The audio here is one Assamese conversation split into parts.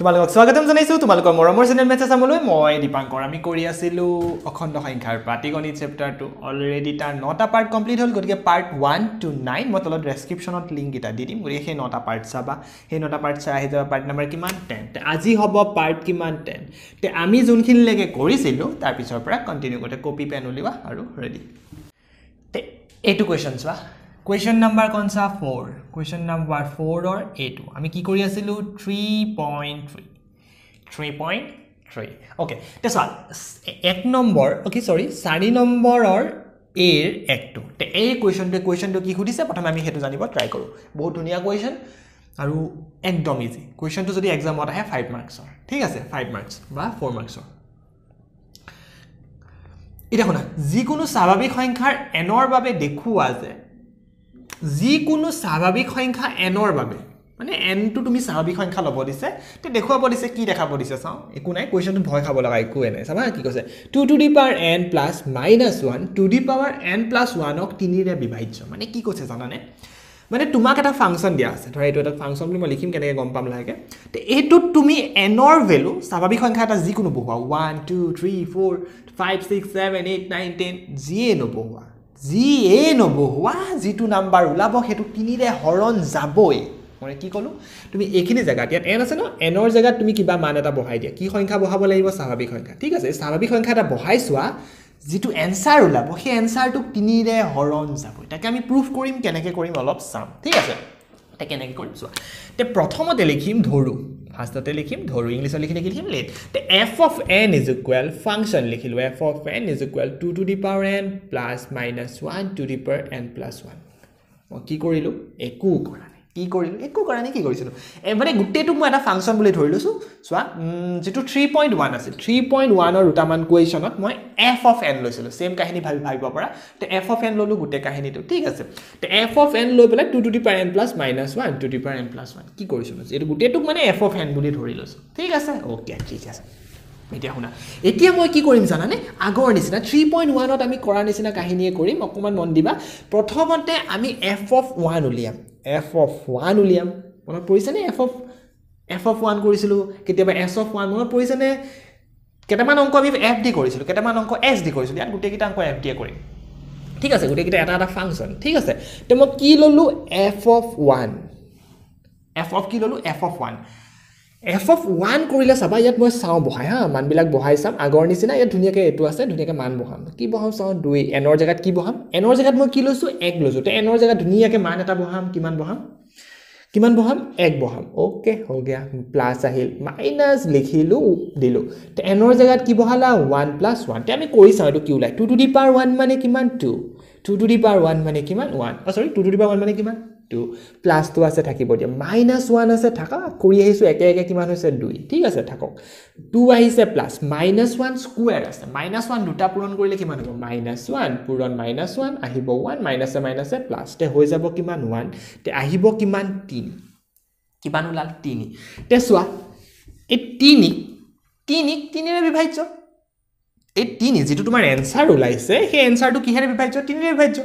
তোমালোকক স্বাগতম জনাইছোঁ। তোমালোকৰ মৰমৰ চেনেল মেছেজ চাবলৈ মই দীপাংকৰ। আমি কৰি আছিলোঁ অখণ্ড সংখ্যাৰ পাটিগণিত চেপ্টাৰটো অলৰেডি তাৰ নটা পাৰ্ট কমপ্লিট হ'ল গতিকে পাৰ্ট ওৱান টু নাইন মই তলত ডেছক্ৰিপশ্যনত লিংককেইটা দি দিম। গতিকে সেই নটা পাৰ্ট চাবা। সেই নটা পাৰ্ট চাই আহি যাবা পাৰ্ট নাম্বাৰ কিমান? টেন আজি হ'ব পাৰ্ট কিমান? টেন তে আমি যোনখিনিলৈকে কৰিছিলোঁ তাৰপিছৰ পৰা কণ্টিনিউ কৰোঁতে কপি পেন উলিওৱা আৰু ৰেডি তে এইটো কুৱেশ্যন চোৱা কুৱেশ্যন নাম্বাৰ কনচা ফ'ৰ কুৱেশ্যন নাম্বাৰ ফ'ৰৰ এইটো আমি কি কৰি আছিলোঁ three point three three point three okay তে চোৱা এক নম্বৰ অ'কে চৰি চাৰি নম্বৰৰ এৰ একটো তে এই কুৱেশ্যনটোৱে কুৱেশ্যনটো কি সুধিছে? প্ৰথমে আমি সেইটো জানিব ট্ৰাই কৰোঁ। বহুত ধুনীয়া কুৱেশ্যন আৰু একদম ইজি কুৱেশ্যনটো যদি এক্সামত আহে ফাইভ মাৰ্কছৰ ঠিক আছে ফাইভ মাৰ্কছ বা ফ'ৰ মাৰ্কছৰ এতিয়া শুনা যিকোনো স্বাভাৱিক সংখ্যাৰ এনৰ বাবে দেখুওৱা যে যিকোনো স্বাভাৱিক সংখ্যা এনৰ বাবে মানে এনটো তুমি স্বাভাৱিক সংখ্যা ল'ব দিছে তে দেখুৱাব দিছে কি দেখাব দিছে চাওঁ একো নাই কুৱেশ্যনটো ভয় খাব লগা একোৱে নাই চাবা কি কৈছে two to the power n plus minus one two the power n plus ওৱানক তিনিৰে বিভাজ্য মানে কি কৈছে জানানে? মানে তোমাক এটা ফাংচন দিয়া আছে ধৰা এইটো এটা ফাংচন বুলি মই লিখিম কেনেকৈ গম পাম লাহেকৈ তে এইটোত তুমি এনৰ ভেলু স্বাভাৱিক সংখ্যা এটা যিকোনো বহুৱা one two three four five six seven eight nine ten যিয়ে নবহোৱা। যিয়ে নবহোৱা যিটো নাম্বাৰ ওলাব সেইটো তিনিৰে হৰণ যাবই। মই কি ক'লোঁ? তুমি এইখিনি জেগাত ইয়াত এন আছে ন? এনৰ জেগাত তুমি কিবা মান এটা বহাই দিয়া। কি সংখ্যা বহাব লাগিব? স্বাভাৱিক সংখ্যা। ঠিক আছে স্বাভাৱিক সংখ্যা এটা বহাই চোৱা যিটো এনচাৰ ওলাব সেই এনচাৰটোক তিনিৰে হৰণ যাবই। তাকে আমি প্ৰুফ কৰিম কেনেকৈ কৰিম অলপ চাম। ঠিক আছে? এতিয়া কেনেকৈ কৰিম চোৱা। তে প্ৰথমতে লিখিম ধৰোঁ। ফাৰ্ষ্টতে লিখিম ধৰোঁ ইংলিছত লিখি নেকি লিখিম লেট তে F of n is equal function লিখিলোঁ F of n is equal to two the power N plus minus one two the power N plus one মই কি কৰিলোঁ একো কৰা নাই কি কৰিলোঁ? একো কৰা নাই কি কৰিছিলোঁ? মানে গোটেইটোক মই এটা ফাংচন বুলি ধৰি লৈছোঁ। চোৱা যিটো থ্ৰী পইণ্ট ওৱান আছিল থ্ৰী পইণ্ট ওৱানৰ দুটামান কুৱেশ্যনত মই এফ অফ এন লৈছিলোঁ। ছেইম কাহিনী ভাবি ভাবিব পৰা। তে এফ অফ এন ল'লোঁ গোটেই কাহিনীটো ঠিক আছে। তে এফ অফ এন লৈ পেলাই two to the power N plus minus one to the power N plus one কি কৰিছিলোঁ? এইটো গোটেইটোক মানে এফ অফ এন বুলি ধৰি লৈছোঁ। ঠিক আছে? অ'কে ঠিক আছে। এতিয়া শুনা। এতিয়া মই কি কৰিম জানানে? আগৰ নিচিনা থ্ৰী পইণ্ট ওৱানত আমি কৰাৰ নিচিনা কাহিনীয়ে কৰিম। অকণমান মন দিবা। প্ৰথমতে আমি এফ অফ ওৱান উলিয়াম। এফ অফ ওৱান উলিয়াম। মনত পৰিছেনে f of f of one কৰিছিলোঁ? কেতিয়াবা এছ অফ ওৱান মনত পৰিছেনে কেইটামান অংক আমি এফ ডি কৰিছিলোঁ। কেইটামান অংক এছ ডি কৰিছিলোঁ। ইয়াত গোটেইকেইটা অংক এফ ডিয়ে কৰিম। ঠিক আছে গোটেইকেইটা এটা এটা ফাংচন ঠিক আছে। তো মই কি ল'লোঁ? F of one f of কি ল'লোঁ? F of one f of one কৰিলে চাবা ইয়াত মই চাওঁ বহাই হা মানবিলাক বহাই চাম। আগৰ নিচিনা ইয়াত ধুনীয়াকৈ এইটো আছে ধুনীয়াকৈ মান বহাম। কি বহাম চাওঁ? দুই। এনৰ জেগাত কি বহাম? এনৰ জেগাত মই কি লৈছোঁ? এক লৈছোঁ। তো এনৰ জেগাত ধুনীয়াকৈ মান এটা বহাম। কিমান বহাম? কিমান বহাম? এক বহাম। অ'কে হৈ গয়া। প্লাছ আহিল। মাইনাছ লিখিলোঁ দিলোঁ। তো এনৰ জেগাত কি বহালা? One plus one. তে আমি কৰি চাওঁ এইটো কি ওলায়। Two to the power one মানে কিমান? Two. Two to the power one মানে কিমান? ওৱান। অঁ sorry two to the power one মানে কিমান? টু প্লাছটো আছে থাকিব দিয়া। মাইনাছ ওৱান আছে থাকা। কৰি আহিছোঁ একে একে কিমান হৈছে? দুই। ঠিক আছে থাকক। টু আহিছে প্লাছ মাইনাছ ওৱান স্কুৱেৰ আছে। মাইনাছ ওৱান দুটা পূৰণ কৰিলে কিমান হ'ব? মাইনাছ ওৱান পূৰণ মাইনাছ ওৱান আহিব ওৱান মাইনাছে মাইনাছে প্লাছ তে হৈ যাব কিমান? ওৱান তে আহিব কিমান? তিনি। কিমান ওলাল? তিনি। তে চোৱা এই তিনিক তিনিক তিনিৰে বিভাজ্য। এই তিনি যিটো তোমাৰ এনচাৰ ওলাইছে সেই এনচাৰটো কিহেৰে বিভাজ্য? তিনিৰে বিভাজ্য।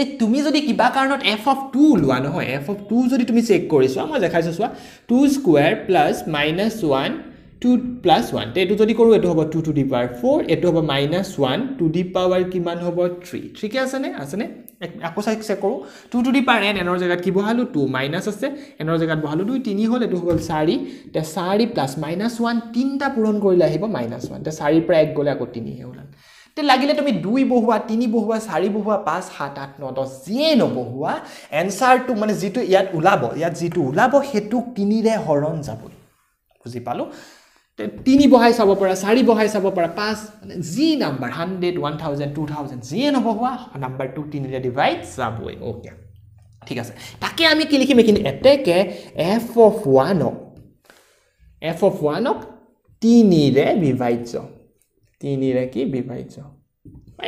এই তুমি যদি কিবা কাৰণত এফ অফ টু ওলোৱা নহয় এফ অফ টু যদি তুমি চেক কৰি চোৱা মই দেখাইছোঁ চোৱা two square plus minus one two plus one তে এইটো যদি কৰোঁ এইটো হ'ব two to the power four এইটো হ'ব minus one two the power কিমান হ'ব থ্ৰী ঠিকে আছেনে? আছেনে? আকৌ চাই চেক কৰোঁ। Two to the power n এনৰ জেগাত কি বহালোঁ? টু মাইনাছ আছে এনৰ জেগাত বহালোঁ দুই তিনি হ'ল এইটো হ'ল চাৰি তে চাৰি প্লাছ মাইনাছ ওৱান তিনিটা পূৰণ কৰিলে আহিব মাইনাছ ওৱান তে চাৰিৰ পৰা এক গ'লে আকৌ তিনিহে ওলাল তে লাগিলে তুমি দুই বহোৱা তিনি বহোৱা চাৰি বহোৱা পাঁচ সাত আঠ ন দহ যিয়ে নবহোৱা এনচাৰটো মানে যিটো ইয়াত ওলাব ইয়াত যিটো ওলাব সেইটোক তিনিৰে হৰণ যাবই। বুজি পালোঁ? তিনি বহাই চাব পাৰা চাৰি বহাই চাব পাৰা পাঁচ মানে যি number hundred one thousand two thousand যিয়ে নবহোৱা নাম্বাৰটো তিনিৰে ডিভাইড যাবই। অ'কে ঠিক আছে। তাকে আমি কি লিখিম এইখিনি? এতেকে এফ অফ ওৱানক এফ অফ ওৱানক তিনিৰে বিভাজ্য তিনিৰে কি বিভাজ্য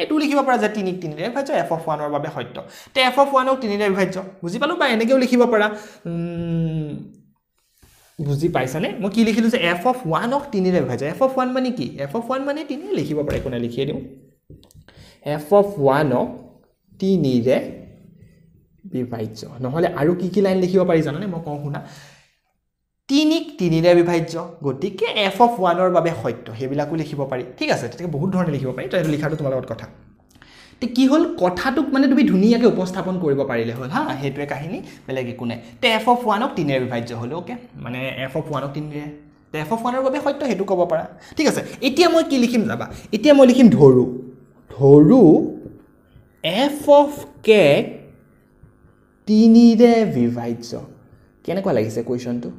এইটো লিখিব পৰা যে তিনিক তিনিৰে বিভাজ্য এফ অফ ওৱানৰ বাবে সত্য। তে এফ অফ ওৱানক তিনিৰে বিভাজ্য বুজি পালোঁ বা এনেকৈও লিখিব পাৰা। বুজি পাইছানে? মই কি লিখিলোঁ যে এফ অফ ওৱানক তিনিৰে বিভাজ্য এফ অফ ওৱান মানে কি? এফ অফ ওৱান মানে তিনিৰে লিখিব পাৰে একো নাই লিখিয়ে দিওঁ। এফ অফ ওৱানক তিনিৰে বিভাজ্য নহ'লে আৰু কি কি লাইন লিখিব পাৰি জানানে? মই কওঁ শুনা। তিনিক তিনিৰে বিভাজ্য গতিকে এফ অফ ওৱানৰ বাবে সত্য সেইবিলাকো লিখিব পাৰি। ঠিক আছে তেতিয়া বহুত ধৰণে লিখিব পাৰি তো এইটো লিখাটো তোমাৰ লগত কথা। তে কি হ'ল কথাটোক মানে তুমি ধুনীয়াকৈ উপস্থাপন কৰিব পাৰিলে হ'ল হা সেইটোৱে কাহিনী বেলেগ একো নাই। তে এফ অফ ওৱানক তিনিৰে বিভাজ্য হ'ল অ'কে মানে এফ অফ ওৱানক তিনিৰে। তে এফ অফ ওৱানৰ বাবে সত্য সেইটো ক'ব পাৰা। ঠিক আছে এতিয়া মই কি লিখিম যাবা? এতিয়া মই লিখিম ধৰো। ধৰো এফ অফ কেক তিনিৰে বিভাজ্য। কেনেকুৱা লাগিছে কুৱেশ্যনটো?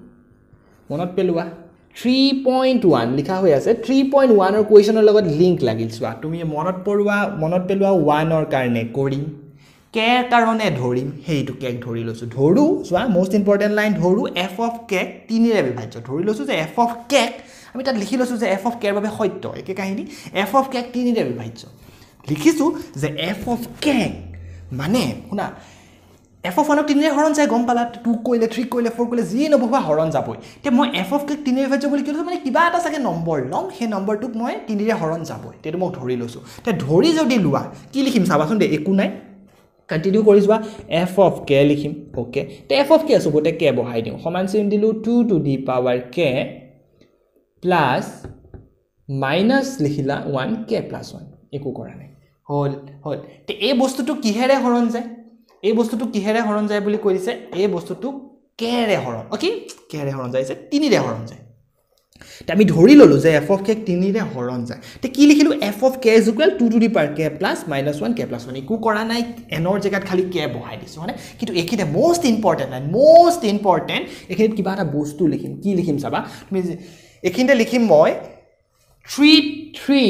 মনত পেলোৱা? থ্ৰী পইণ্ট ওৱান লিখা হৈ আছে। থ্ৰী পইণ্ট ওৱানৰ কুৱেশ্যনৰ লগত লিংক লাগিল চোৱা। তুমি মনত পৰোৱা মনত পেলোৱা ওৱানৰ কাৰণে কৰিম। কে কাৰণে ধৰিম? সেইটো কেক ধৰি লৈছোঁ। ধৰোঁ চোৱা মষ্ট ইম্পৰ্টেণ্ট লাইন ধৰোঁ এফ অফ কেক তিনিৰে বিভাজ্য। ধৰি লৈছোঁ যে এফ অফ কেক আমি তাত লিখি লৈছোঁ যে এফ অফ কেৰ বাবে সত্য। একে কাহিনী এফ অফ কেক তিনিৰে বিভাজ্য। লিখিছোঁ যে এফ অফ কেক মানে শুনা এফ অফ ওৱানক তিনিৰে হৰণ যায় গম পালা? টু কৰিলে থ্ৰী কৰিলে ফ'ৰ কৰিলে যিয়ে নবহোৱা হৰণ যাবই। এতিয়া মই এফ অফ কেক তিনিৰে বিভাজ্য বুলি কৈছোঁ মানে কিবা এটা চাগে নম্বৰ ল'ম সেই নম্বৰটোক মই তিনিৰে হৰণ যাবই। সেইটো মই ধৰি লৈছোঁ। এতিয়া ধৰি যদি লোৱা কি লিখিম চাবাচোন দেই একো নাই। কণ্টিনিউ কৰি যোৱা। এফ অফ কে লিখিম অ'কে তে এফ অফ কে চবতে কে বহাই দিওঁ। সমান চিন দিলোঁ two to the power k plus minus লিখিলা one K plus one একো কৰা নাই। হ'ল হ'ল। তে এই বস্তুটো কিহেৰে হৰণ যায়? এই বস্তুটো কিহেৰে হৰণ যায় বুলি কৈ দিছে? এই বস্তুটো কেৰে হৰণ? অ'কে কেৰে হৰণ যায় তিনিৰে হৰণ যায়। এতিয়া আমি ধৰি ল'লোঁ যে এফ অফ কেক তিনিৰে হৰণ যায়। এতিয়া কি লিখিলোঁ? F of K is equal to two the power K plus minus one K plus one একো কৰা নাই। এনৰ জেগাত খালি কে বহাই দিছোঁ হয়নে? কিন্তু এইখিনিতে মষ্ট ইম্পৰ্টেণ্ট নাই মষ্ট ইম্পৰ্টেণ্ট এইখিনিত কিবা এটা বস্তু লিখিম। কি লিখিম চাবা? তুমি এইখিনিতে লিখিম মই থ্ৰী থ্ৰী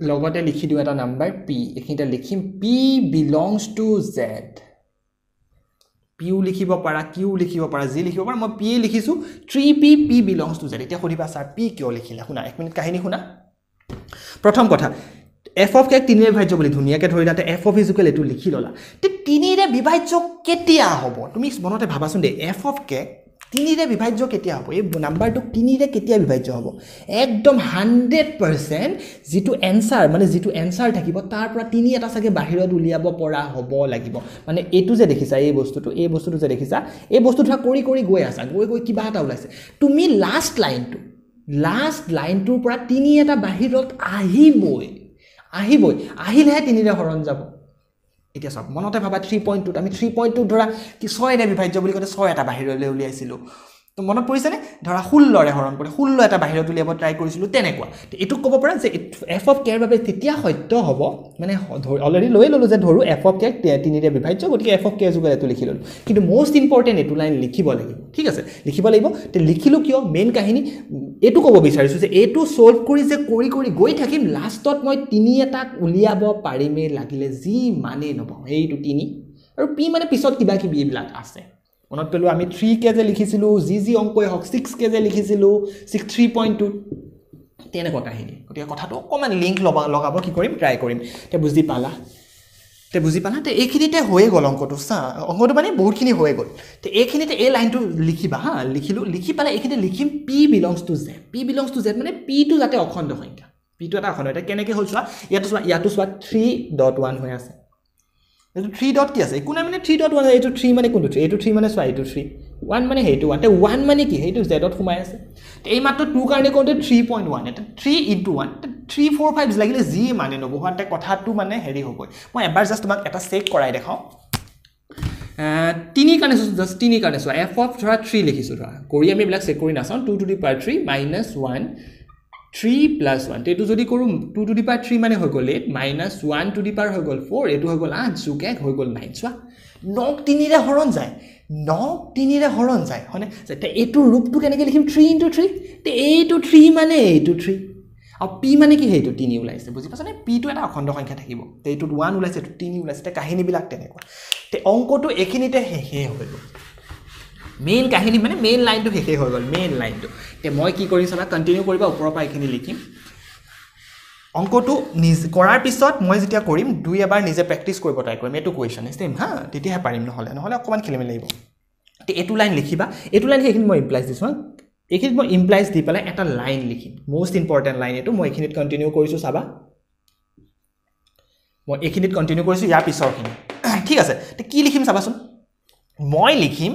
লগতে লিখি দিওঁ এটা নাম্বাৰ পি। এইখিনিতে লিখিম পি বিলংছ টু জেড পিও লিখিব পাৰা কিউ লিখিব পাৰা যি লিখিব পাৰা মই পিয়ে লিখিছোঁ। Three P P belongs to Z এতিয়া সুধিবা ছাৰ পি কিয় লিখিলে? শুনা এক মিনিট কাহিনী শুনা। প্ৰথম কথা এফ অফ কেক তিনিৰে বিভাজ্য বুলি ধুনীয়াকৈ ধৰিলা তে এফ অফ ইজুকেল এইটো লিখি ল'লা। তে তিনিৰে বিভাজ্য কেতিয়া হ'ব? তুমি মনতে ভাবাচোন দেই এফ অফ কেক তিনিৰে বিভাজ্য কেতিয়া হ'ব? এই নাম্বাৰটোক তিনিৰে কেতিয়া বিভাজ্য হ'ব? একদম হাণ্ড্ৰেড পাৰ্চেণ্ট যিটো এনচাৰ মানে যিটো এনচাৰ থাকিব তাৰ পৰা তিনি এটা চাগে বাহিৰত উলিয়াব পৰা হ'ব লাগিব। মানে এইটো যে দেখিছা এই বস্তুটো এই বস্তুটো যে দেখিছা এই বস্তু ধৰা কৰি কৰি গৈ আছা গৈ গৈ কিবা এটা ওলাইছে। তুমি লাষ্ট লাইনটো লাষ্ট লাইনটোৰ পৰা তিনি এটা বাহিৰত আহিবই আহিবই আহিলেহে তিনিৰে হৰণ যাব। এতিয়া চাওক মনতে ভাবা থ্ৰী পইণ্ট টুত আমি থ্ৰী পইণ্ট টুত ধৰা কি ছয়ৰে বিভাজ্য বুলি কওঁতে ছয় এটা বাহিৰলৈ উলিয়াইছিলোঁ। তো মনত পৰিছেনে? ধৰা ষোল্লৰে হৰণ কৰি ষোল্ল এটা বাহিৰত উলিয়াব ট্ৰাই কৰিছিলোঁ তেনেকুৱা। এইটোক ক'ব পাৰা যে এফ অফ কেৰ বাবে তেতিয়া সত্য হ'ব মানে অলৰেডি লৈ ল'লোঁ যে ধৰোঁ এফ অফ কেক তিনিৰে বিভাজ্য গতিকে এফ অফ কে যুগত এইটো লিখি ল'লোঁ। কিন্তু মষ্ট ইম্পৰ্টেণ্ট এইটো লাইন লিখিব লাগিব ঠিক আছে? লিখিব লাগিব তে লিখিলোঁ কিয়? মেইন কাহিনী এইটো ক'ব বিচাৰিছোঁ যে এইটো ছল্ভ কৰি যে কৰি কৰি গৈ থাকিম লাষ্টত মই তিনি এটাক উলিয়াব পাৰিমেই লাগিলে যি মানেই নপাওঁ। সেইটো তিনি আৰু পি মানে পিছত কিবা কিবি এইবিলাক আছে। মনত পেলোৱা আমি থ্ৰী কে যে লিখিছিলোঁ যি যি অংকই হওক ছিক্স কে যে লিখিছিলোঁ ছিক্স থ্ৰী পইণ্ট টু তেনেকুৱা কাহিনী। গতিকে কথাটো অকণমান লিংক লগাব কি কৰিম? ট্ৰাই কৰিম। এতিয়া বুজি পালা? তে বুজি পালা? তে এইখিনিতে হৈয়ে গ'ল অংকটো চা অংকটো মানে বহুতখিনি হৈ গ'ল। তে এইখিনিতে এই লাইনটো লিখিবা হা লিখিলোঁ লিখি পেলাই এইখিনিতে লিখিম P belongs to Z P belongs to Z মানে পিটো যাতে অখণ্ড সংখ্যা পিটো এটা অখণ্ড। এতিয়া কেনেকৈ হ'ল চোৱা ইয়াতো চোৱা ইয়াতো চোৱা থ্ৰী ডট ওৱান হৈ আছে। এইটো থ্ৰী ডট কি আছে? একো নাই মানে থ্ৰী ডট ওৱান এইটো থ্ৰী মানে কোনটো থ্ৰী এইটো থ্ৰী মানে চোৱা এইটো থ্ৰী ওৱান মানে সেইটো ওৱান তে ওৱান মানে কি? সেইটো জেডত সোমাই আছে। এই মাত্ৰ টু কাৰণে কওঁতে থ্ৰী পইণ্ট ওৱান এটা three into one three four five লাগিলে যি মানে নবহোৱাতে কথাটো মানে হেৰি হ'বই। মই এবাৰ জাষ্ট তোমাক এটা চেক কৰাই দেখাওঁ। তিনি কাৰণে চোৱা জাষ্ট তিনি কাৰণে চোৱা। এফ অফ ধৰা থ্ৰী লিখিছোঁ ধৰা। কৰি আমি এইবিলাক চেক কৰি নাচাওঁ। Two to the power three minus one three plus one এইটো যদি কৰোঁ two to the power three মানে হৈ গ'ল eight minus one two the power হৈ গ'ল ফ'ৰ এইটো হৈ গ'ল আঠ যোগ এক হৈ গ'ল নাইন চোৱা। নক তিনিৰে হৰণ যায়। নক তিনিৰে হৰণ যায় হয়নে? এইটোৰ ৰূপটো কেনেকৈ লিখিম? থ্ৰী ইণ্টু থ্ৰী তে এইটো থ্ৰী মানে এইটো থ্ৰী আৰু পি মানে কি? সেইটো তিনি ওলাইছে বুজি পাইছানে? পিটো এটা অখণ্ড সংখ্যা থাকিব। তে এইটোত ওৱান ওলাইছে এইটো তিনি ওলাইছে এতিয়া কাহিনীবিলাক তেনেকুৱা। তে অংকটো এইখিনিতে শেষেই হৈ গ'ল। মেইন কাহিনী মানে মেইন লাইনটো শেষেই হৈ গ'ল মেইন লাইনটো এতিয়া মই কি কৰিম চাবা কণ্টিনিউ কৰিবা ওপৰৰ পৰা এইখিনি লিখিম। অংকটো নিজ কৰাৰ পিছত মই যেতিয়া কৰিম দুই এবাৰ নিজে প্ৰেক্টিচ কৰিব ট্ৰাই কৰিম। এইটো কুৱেশ্যন ষ্টেম হা? তেতিয়াহে পাৰিম নহ'লে। নহ'লে অকণমান খেলি মেলি লাগিব। এইটো লাইন লিখিবা। এইটো লাইন সেইখিনি মই ইমপ্লাইজ দিছোঁ এইখিনিত মই ইমপ্লাইজ দি পেলাই এটা লাইন লিখিম। মষ্ট ইম্পৰ্টেণ্ট লাইন এইটো। মই এইখিনিত কণ্টিনিউ কৰিছোঁ চাবা। মই এইখিনিত কণ্টিনিউ কৰিছোঁ ইয়াৰ পিছৰখিনি। ঠিক আছে। কি লিখিম চাবাচোন? মই লিখিম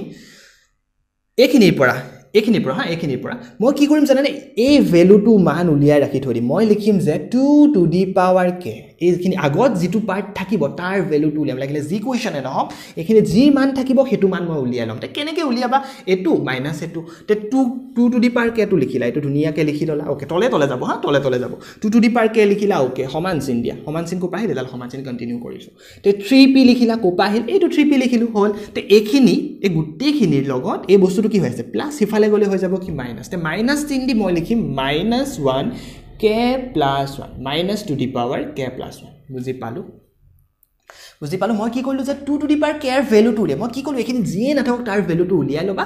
এইখিনিৰ পৰা। এইখিনিৰ পৰা হা এইখিনিৰ পৰা। মই কি কৰিম জানানে? এই ভেলুটো মান উলিয়াই ৰাখি থৈ দিম। মই লিখিম যে two to the power k এইখিনি আগত যিটো পাৰ্ট থাকিব তাৰ ভেলুটো উলিয়াম। লাগিলে যি কুৱেশ্যনে নহওক এইখিনি যি মান থাকিব সেইটো মান মই উলিয়াই ল'ম। তে কেনেকৈ উলিয়াবা? এইটো মাইনাছ এইটো তে two two to the power কেটো লিখিলা। এইটো ধুনীয়াকৈ লিখি ল'লা। অ'কে তলে তলে যাব হা? তলে তলে যাব। Two two the power k লিখিলা okay সমান চিন দিয়া। সমান চিন কোপা আহিল? এডাল সমান চিন কণ্টিনিউ কৰিছোঁ। তে থ্ৰী পি লিখিলা কোপা আহিল? এইটো থ্ৰী পি লিখিলোঁ হ'ল। তে এইখিনি এই গোটেইখিনিৰ লগত এই বস্তুটো কি হৈ আছে? প্লাছ সিফালে গ'লে হৈ যাব কি মাইনাছ তে মাইনাছ চিন দি মই লিখিম minus one k plus one minus two the power k plus one বুজি পালোঁ? বুজি পালোঁ। মই কি কৰিলোঁ যে টু টু দি পাৰ কেয়াৰ ভেলুটো উলিয়াই মই কি ক'লোঁ এইখিনি যিয়ে নাথাকক তাৰ ভেলুটো উলিয়াই ল'বা।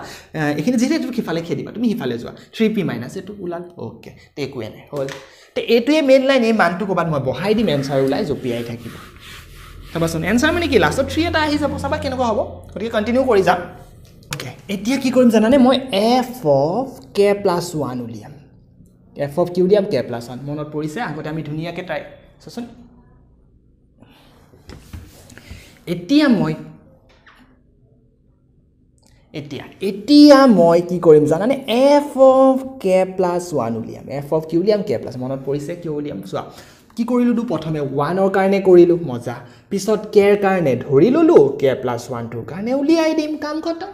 এইখিনি যিহেতু এইটো সিফালে খেদিবা তুমি সিফালে যোৱা। থ্ৰী পি মাইনাছ এইটো ওলাল। অ'কে তে একোৱে নাই হ'ল। তে এইটোৱে মেইন লাইন এই মানটো ক'ৰবাত মই বহাই দিম এনচাৰ ওলাই জঁপিয়াই থাকিব। চাবাচোন এনচাৰ মানে কি লাষ্টত থ্ৰী এটা আহি যাব চাবা কেনেকুৱা হ'ব। গতিকে কণ্টিনিউ কৰি যাম। অ'কে এতিয়া কি কৰিম জানানে? মই f of k plus one উলিয়াম। এফ অফ কি উলিয়াম কে প্লাছ ওৱান মনত পৰিছে আগতে আমি ধুনীয়াকৈ ট্ৰাই চাচোন। এতিয়া মই এতিয়া এতিয়া মই কি কৰিম জানানে? F of k plus one উলিয়াম এফ অফ কি উলিয়াম কে প্লাছ মনত পৰিছে কিয় উলিয়াম চোৱা কি কৰিলোঁতো প্ৰথমে? ওৱানৰ কাৰণে কৰিলোঁ মজা। পিছত কেৰ কাৰণে ধৰি ল'লোঁ কে প্লাছ ওৱানটোৰ কাৰণে উলিয়াই দিম কাম খতম।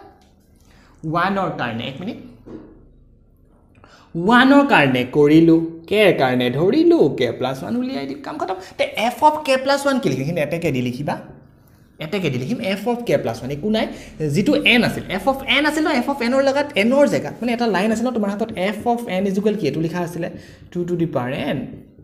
ওৱানৰ কাৰণে এক মিনিট। ওৱানৰ কাৰণে কৰিলোঁ কেৰ কাৰণে ধৰিলোঁ কে প্লাছ ওৱান উলিয়াই দিম কাম খতম। তে f of k plus one কি লিখিম? এটেকে দি লিখিবা। এটেকে দি লিখিম f of k plus one একো নাই। যিটো এন আছিল এফ অফ এন আছিল ন এফ অফ এনৰ জেগাত এনৰ জেগাত মানে এটা লাইন আছিল ন তোমাৰ হাতত এফ অফ এন ইজুকেল কি এইটো লিখা আছিলে। Two to the power n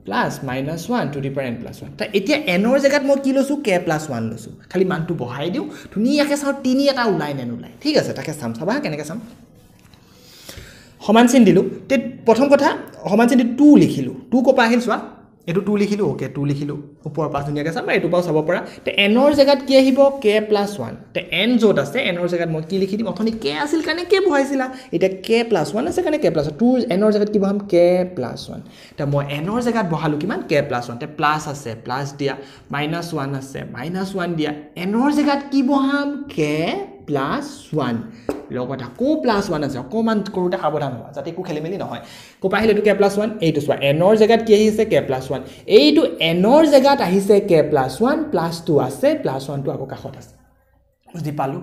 plus minus one two the power n plus one এতিয়া এনৰ জেগাত মই কি লৈছোঁ? কে প্লাছ ওৱান লৈছোঁ। খালি মানটো বহাই দিওঁ ধুনীয়াকৈ চাওঁ তিনি এটা ওলাই নে নোলায়। ঠিক আছে তাকে চাম। চাবা কেনেকৈ চাম। সমান চিন দিলোঁ। তে প্ৰথম কথা সমান চিন দি টু লিখিলোঁ। টু ক'ৰ পৰা আহিল চোৱা? এইটো টু লিখিলোঁ অ'কে টু লিখিলোঁ। ওপৰৰ পৰা ধুনীয়াকৈ চাম বা এইটোৰ পৰাও চাব পৰা। তে এনৰ জেগাত কি আহিব? কে প্লাছ ওৱান তে এন য'ত আছে এনৰ জেগাত মই কি লিখি দিম? অথনি কে আছিল কাৰণে কে বহাইছিলা। এতিয়া কে প্লাছ ওৱান আছে কাৰণে কে প্লাছ ওৱান টুৰ এনৰ জেগাত কি বহাম? কে প্লাছ ওৱান তে মই এনৰ জেগাত বহালোঁ কিমান? কে প্লাছ ওৱান তে প্লাছ আছে প্লাছ দিয়া মাইনাছ ওৱান আছে মাইনাছ ওৱান দিয়া। এনৰ জেগাত কি বহাম? কে প্লাছ ওৱান লগত আকৌ প্লাছ ওৱান আছে। অকণমান কৰোঁতে সাৱধান হোৱা যাতে একো খেলি মেলি নহয় ক'ৰপৰা আহিলে এইটো কে প্লাছ ওৱান এইটো চোৱা এনৰ জেগাত কি আহিছে? কে প্লাছ ওৱান এইটো এনৰ জেগাত আহিছে k plus one plus two আছে প্লাছ ওৱানটো আকৌ কাষত আছে। বুজি পালোঁ?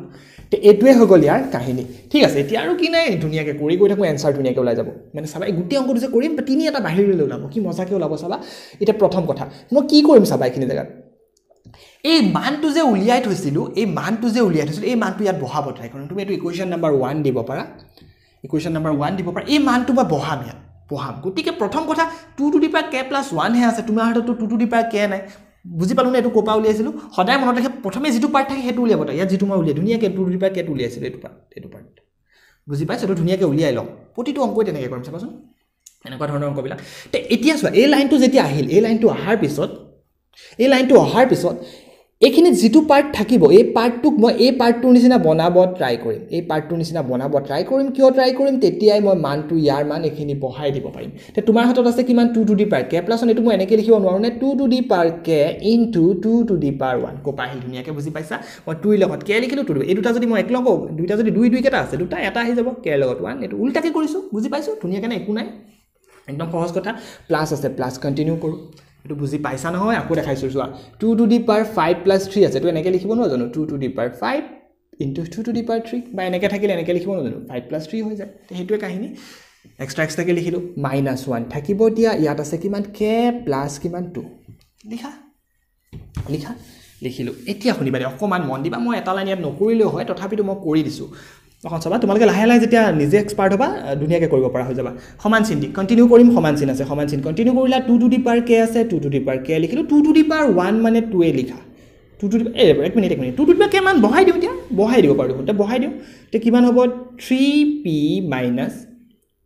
তে এইটোৱে হৈ গ'ল ইয়াৰ কাহিনী। ঠিক আছে এতিয়া আৰু কি নাই? ধুনীয়াকৈ কৰি গৈ থাকোঁ এনচাৰ ধুনীয়াকৈ ওলাই যাব। মানে চাবা এই গোটেই অংকটো যে কৰিম তিনি এটা বাহিৰলৈ ওলাব। কি মজাকৈ ওলাব চাবা। এতিয়া প্ৰথম কথা মই কি কৰিম চাবা এইখিনি জেগাত? এই মানটো যে উলিয়াই থৈছিলোঁ এই মানটো যে উলিয়াই থৈছিলোঁ এই মানটো ইয়াত বহাব কৰিম তুমি এইটো ইকুৱেশ্যন নাম্বাৰ ওৱান দিব পাৰা। ইকুৱেশ্যন নাম্বাৰ ওৱান দিব পাৰা। এই মানটো মই বহাম ইয়াত বহাম। গতিকে প্ৰথম কথা two to the power k plus ওৱানহে আছে। তোমাৰ হাততো টু টু দি পাৰ কে নাই। বুজি পালোঁ নে এইটো ক'ৰ পৰা উলিয়াইছিলোঁ? সদায় মনত ৰাখে প্ৰথমে যিটো পাৰ্ট থাকে সেইটো উলিয়াব ইয়াত যিটো মই উলিয়াই ধুনীয়াকৈ টু টু দি পাৰ কেটো উলিয়াইছিলোঁ এইটো পাৰ্ট এইটো পাৰ্ট বুজি পাইছোঁ? এইটো ধুনীয়াকৈ উলিয়াই লওঁ। প্ৰতিটো অংকই তেনেকৈ কৰিম চাবাচোন। এনেকুৱা ধৰণৰ অংকবিলাক। তে এতিয়া চোৱা এই লাইনটো যেতিয়া আহিল এই লাইনটো অহাৰ পিছত এই লাইনটো অহাৰ পিছত এইখিনিত যিটো পাৰ্ট থাকিব এই পাৰ্টটোক মই এই পাৰ্টটোৰ নিচিনা বনাব ট্ৰাই কৰিম। এই পাৰ্টটোৰ নিচিনা বনাব ট্ৰাই কৰিম কিয় ট্ৰাই কৰিম তেতিয়াই মই মানটো ইয়াৰ মান এইখিনি বঢ়াই দিব পাৰিম। তে তোমাৰ হাতত আছে কিমান two to the power k plus এইটো মই এনেকৈ লিখিব নোৱাৰোঁ নে? Two to the power k into two to the power one ক'পা আহিল ধুনীয়াকৈ বুজি পাইছা? মই টুৰ লগত কে লিখিলোঁ টু এই দুটা যদি মই এক লগো দুইটা যদি দুই দুইকেইটা আছে দুটা এটা আহি যাব কেৰ লগত ওৱান এইটো উল্টাকৈ কৰিছোঁ বুজি পাইছোঁ? ধুনীয়াকৈ একো নাই। একদম সহজ কথা। প্লাছ আছে প্লাছ কণ্টিনিউ কৰোঁ। এইটো বুজি পাইছা নহয়? আকৌ দেখাইছোঁ চোৱা। Two to the power five plus three আছে এইটো এনেকৈ লিখিব নহয় জানো? Two to the power five into two to the power three বা এনেকৈ থাকিলে এনেকৈ লিখিব জানো? ফাইভ প্লাছ থ্ৰী হৈ যায়। সেইটোৱে কাহিনী। এক্সট্ৰা এক্সট্ৰাকৈ লিখিলোঁ। মাইনাছ ওৱান থাকিব এতিয়া ইয়াত আছে কিমান? কে প্লাছ কিমান টু লিখা। লিখা। লিখিলোঁ। এতিয়া শুনিবা দেই অকণমান মন দিবা। মই এটা লাইন ইয়াত নকৰিলেও হয় তথাপিতো মই কৰি দিছোঁ। অকণ চাবা তোমালোকে লাহে লাহে যেতিয়া নিজে এক্সপাৰ্ট হ'বা ধুনীয়াকৈ কৰিব পৰা হৈ যাবা। সমান চিন দি কণ্টিনিউ কৰিম সমান চিন আছে সমান চিন। কণ্টিনিউ কৰিলা টু টু দি পাৰ কে আছে two two the power k লিখিলোঁ two to the power one মানে টুৱে লিখা। টু টু এই এক মিনিট এক minute two to the power k মান বহাই দিওঁ এতিয়া বহাই দিব পাৰোঁ দেখোন। এতিয়া বহাই দিওঁ এতিয়া কিমান হ'ব? Three p minus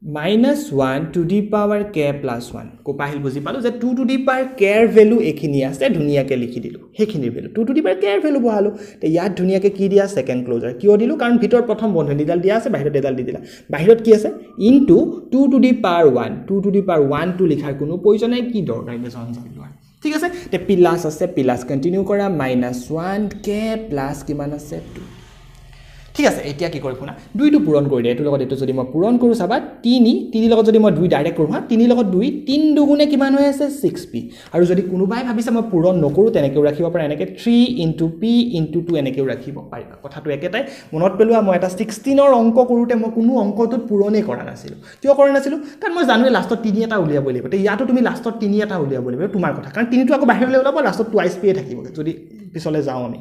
minus one two the power k plus one ক'পা আহিল বুজি পালোঁ যে টু টু দি পাৰ কেৰ ভেলু এইখিনি আছে ধুনীয়াকৈ লিখি দিলোঁ। সেইখিনিৰ value two to the power কেৰ ভেলু বহালোঁ। তে ইয়াত ধুনীয়াকৈ কি দিয়া ছেকেণ্ড ক্ল'জাৰ কিয় দিলোঁ? কাৰণ ভিতৰত প্ৰথম বন্ধনীডাল দিয়া আছে বাহিৰত এডাল দি দিলা। বাহিৰত কি আছে? Into two to the power one two to the power ওৱানটো লিখাৰ কোনো প্ৰয়োজন নাই কি দৰকাৰ? জঞ্জাল লোৱাৰ ঠিক আছে? তে প্লাছ আছে প্লাছ কণ্টিনিউ কৰা। মাইনাছ ওৱান কে প্লাছ কিমান আছে? টু ঠিক আছে এতিয়া কি কৰিম শুনা? দুইটো পূৰণ কৰি দিয়ে এইটোৰ লগত এইটো যদি মই পূৰণ কৰোঁ চাবা তিনি তিনিৰ লগত যদি মই দুই ডাইৰেক্ট কৰোঁ হা তিনিৰ লগত দুই তিনি দুগুণে কিমান হৈ আছে? ছিক্স পি আৰু যদি কোনোবাই ভাবিছে মই পূৰণ নকৰোঁ তেনেকৈও ৰাখিব পাৰে এনেকৈ three into p into two এনেকৈও ৰাখিব পাৰিবা। কথাটো একেটাই মনত পেলোৱা মই এটা ছিক্সটিনৰ অংক কৰোঁতে মই কোনো অংকটোত পূৰণেই কৰা নাছিলোঁ। কিয় কৰা নাছিলোঁ? কাৰণ মই জানোৱেই লাষ্টত তিনি এটা উলিয়াব লাগিব। তে ইয়াতো তুমি লাষ্টত তিনি এটা উলিয়াব লাগিব তোমাৰ কথা। কাৰণ তিনিটো আকৌ বাহিৰলৈ ওলাব লাষ্টত টুৱাইচ পিয়ে থাকিবগৈ যদি পিছলৈ যাওঁ আমি।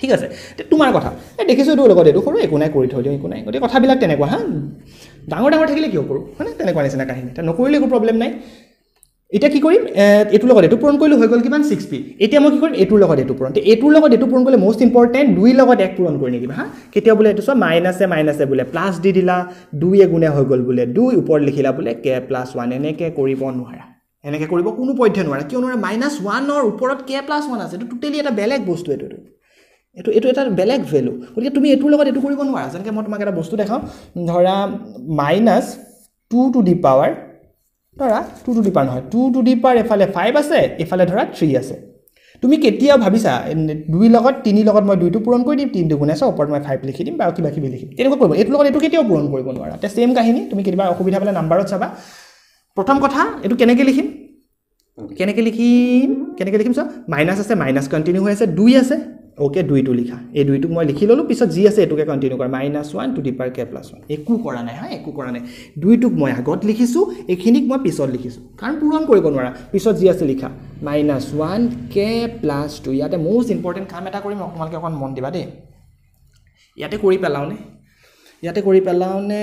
ঠিক আছে? তোমাৰ কথা। এই দেখিছোঁ এইটো লগত এইটো সৰু একো নাই কৰি থৈ দিওঁ একো নাই। গতিকে কথাবিলাক তেনেকুৱা হা? ডাঙৰ ডাঙৰ থাকিলে কিয় কৰোঁ? হয়নে? তেনেকুৱা নিচিনা কাহিনী। এতিয়া নকৰিলে একো প্ৰব্লেম নাই। এতিয়া কি কৰিম? এইটোৰ লগত এইটো পূৰণ কৰিলোঁ হৈ গ'ল কিমান? ছিক্স পি এতিয়া মই কি কৰিম? এইটোৰ লগত এইটো পূৰণ। এইটোৰ লগত এইটো পূৰণ কৰিলে মষ্ট ইম্পৰ্টেণ্ট দুই লগত এক পূৰণ কৰি নিদিবা হা? কেতিয়া বোলে এইটো চোৱা? মাইনাছে মাইনাছে বোলে প্লাছ দি দিলা দুই এগুণে হৈ গ'ল বোলে দুই ওপৰত লিখিলা বোলে কে প্লাছ ওৱান এনেকৈ কৰিব নোৱাৰা। এনেকৈ কৰিব কোনো পধ্যে নোৱাৰা। কিয় নোৱাৰা মাইনাছ ওৱানৰ ওপৰত কে প্লাছ ওৱান আছে। এইটো টোটেলি এটা বেলেগ বস্তু এইটো। এইটো এইটো এটা বেলেগ ভেলু গতিকে তুমি এইটোৰ লগত এইটো কৰিব নোৱাৰা। যেনেকৈ মই তোমাক এটা বস্তু দেখাওঁ ধৰা minus two to the power ধৰা টু টু দি পাৱাৰ নহয় টু টু দি পাৱাৰ এফালে ফাইভ আছে এইফালে ধৰা থ্ৰী আছে। তুমি কেতিয়াও ভাবিছা দুই লগত তিনি লগত মই দুইটো পূৰণ কৰি দিম তিনি দুগুণে আছে ওপৰত মই ফাইভ লিখি দিম বা কিবা কিবি লিখিম তেনেকুৱা কৰিব। এইটোৰ লগত এইটো কেতিয়াও পূৰণ কৰিব নোৱাৰা। এতিয়া ছেইম কাহিনী তুমি কেতিয়াবা অসুবিধা পালে নাম্বাৰত চাবা। প্ৰথম কথা এইটো কেনেকৈ লিখিম? কেনেকৈ লিখিম? কেনেকৈ লিখিম চোৱা? মাইনাছ আছে মাইনাছ কণ্টিনিউ হৈ আছে দুই আছে। অ'কে দুইটো লিখা। এই দুইটোক মই লিখি ল'লোঁ পিছত যি আছে এইটোকে কণ্টিনিউ কৰা। Minus one two the power k plus one একো কৰা নাই হা একো কৰা নাই। দুইটোক মই আগত লিখিছোঁ এইখিনিক মই পিছত লিখিছোঁ। কাৰণ পূৰণ কৰিব নোৱাৰা। পিছত যি আছে লিখা। Minus one k plus two ইয়াতে মষ্ট ইম্পৰ্টেণ্ট কাম এটা কৰিম তোমালোকে অকণ মন দিবা দেই। ইয়াতে কৰি পেলাওঁনে? ইয়াতে কৰি পেলাওঁনে?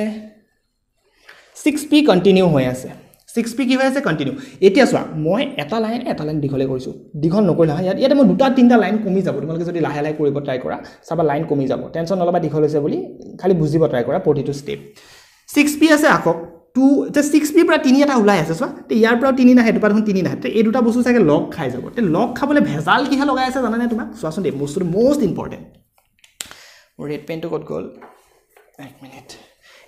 ছিক্স পি কণ্টিনিউ হৈ আছে। ছিক্স পি কি হৈ আছে? কণ্টিনিউ এতিয়া চোৱা মই এটা লাইন এটা লাইন দীঘলে কৰিছোঁ। দীঘল নকৰিলে ইয়াত ইয়াতে মই দুটা তিনিটা লাইন কমি যাব। তোমালোকে যদি লাহে লাহে কৰিব ট্ৰাই কৰা চাবা লাইন কমি যাব। টেনশ্যন নল'বা দীঘল হৈছে বুলি খালি বুজিব ট্ৰাই কৰা প্ৰতিটো ষ্টেপ ছিক্স পি আছে আকৌ টু এতিয়া ছিক্স পিৰ পৰা তিনি এটা ওলাই আছে চোৱা। তে ইয়াৰ পৰাও তিনি নাহে পৰা দেখোন তিনি নাহে। তে এই দুটা বস্তু চাগে লগ খাই যাব। তে লগ খাবলৈ ভেজাল কিহে লগাই আছে জানানে তোমাক চোৱাচোন দেই বস্তুটো মষ্ট ইম্পৰ্টেণ্ট মোৰ ৰেড পেনটো ক'ত গ'ল? এক মিনিট।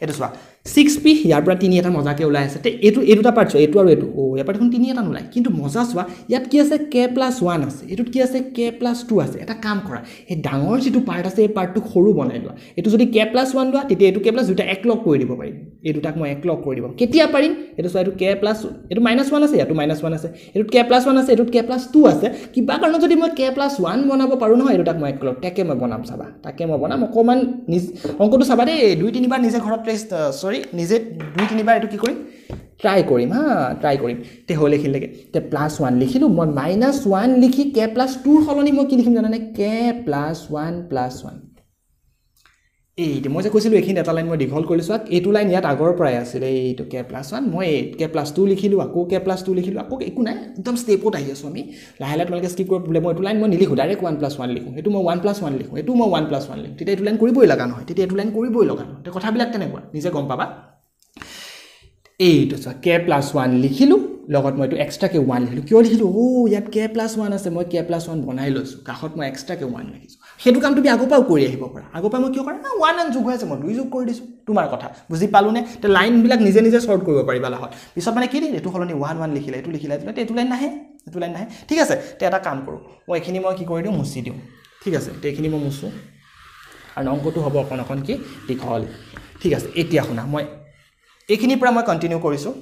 এইটো চোৱা ছিক্স পি ইয়াৰ পৰা তিনি এটা মজাকৈ ওলাই আছে। তে এইটো এই দুটা পাৰ্ট চোৱা এইটো আৰু এইটো। অ' ইয়াৰ পৰা দেখোন তিনি এটা নোলায়। কিন্তু মজা চোৱা ইয়াত কি আছে? কে প্লাছ ওৱান আছে। এইটোত কি আছে? কে প্লাছ টু আছে। এটা কাম কৰা এই ডাঙৰ যিটো পাৰ্ট আছে এই পাৰ্টটো সৰু বনাই লোৱা। এইটো যদি কে প্লাছ ওৱান লোৱা তেতিয়া এইটো কে প্লাছ দুটা এক লগ কৰি দিব পাৰিম এই দুটাক মই এক লগ কৰি দিব কেতিয়া পাৰিম? এইটো চোৱা এইটো কে প্লাছ এইটো মাইনাছ ওৱান আছে ইয়াতো মাইনাছ ওৱান আছে। এইটোত কে প্লাছ ওৱান আছে এইটোত কে প্লাছ টু আছে। কিবা কাৰণত যদি মই কে প্লাছ ওৱান বনাব পাৰোঁ নহয় এই দুটাক মই এক লগ তাকে মই বনাম চাবা। তাকে মই বনাম। অকণমান নিজ অংকটো চাবা দেই। দুই তিনিবাৰ নিজে ঘৰত টেষ্ট চৰি নিজে দুই তিনিবাৰ এইটো কি কৰিম? ট্ৰাই কৰিম হা ট্ৰাই কৰিম। তে হৈ লিখিলেগৈ তে প্লাছ ওৱান লিখিলোঁ মই মাইনাছ ওৱান লিখি কে প্লাছ টুৰ সলনি মই কি লিখিম জানানে? K plus one plus one এইটো মই যে কৈছিলোঁ এইখিনি এটা লাইন মই দীঘল কৰিছোঁ চোৱা এইটো লাইন ইয়াত আগৰ পৰাই আছিলে। এইটো কে প্লাছ ওৱান মই এই কে প্লাছ টু লিখিলোঁ আকৌ কে প্লাছ টু লিখিলোঁ আকৌ একো নাই একদম ষ্টেপত আহি আছোঁ আমি। লাহে লাহে তোমালোকে স্কিপ কৰিব বোলে মই এইটো লাইন মই নিলিখোঁ ডাইৰেক্ট ওৱান প্লাছ ওৱান লিখোঁ। এইটো মই ওৱান প্লাছ ওৱান লিখোঁ এইটো মই ওৱান প্লাছ ওৱান লিখোঁ। তেতিয়া এইটো লাইন কৰিবই লগা নহয় তেতিয়া এইটো লাইন কৰিবই লগা নহয়। কথাবিলাক তেনেকুৱা নিজে গম পাবা। এইটো চোৱা কে প্লাছ ওৱান লিখিলোঁ লগত মই এইটো এক্সট্ৰাকৈ ওৱান লিখিলোঁ। কিয় লিখিলোঁ? অ' ইয়াত কে প্লাছ ওৱান আছে মই কে প্লাছ ওৱান বনাই লৈছোঁ। কাষত মই এক্সট্ৰাকৈ ওৱান লিখিছোঁ। সেইটো কাম তুমি আগৰ পৰাও কৰি আহিব পাৰা। আগৰ পৰা মই কিয় কৰা? ওৱান এন যোগ হৈ আছে মই দুই যোগ কৰি দিছোঁ তোমাৰ কথা। বুজি পালোঁনে? তে লাইনবিলাক নিজে নিজে শ্বৰ্ট কৰিব পাৰিবা লাহত। পিছত মানে কি দিম? এইটো সলনি ওৱান ওৱান লিখিলে এইটো লিখিলে এইটো এইটো লাইন নাহে এইটো লাইন নাহে। ঠিক আছে তে এটা কাম কৰোঁ। মই এইখিনি মই কি কৰি দিওঁ? মুচি দিওঁ। ঠিক আছে তে এইখিনি মই মুচোঁ আৰু অংকটো হ'ব অকণ অকণ কি? দীঘল। ঠিক আছে এতিয়া শুনা। মই এইখিনিৰ পৰা মই কণ্টিনিউ কৰিছোঁ।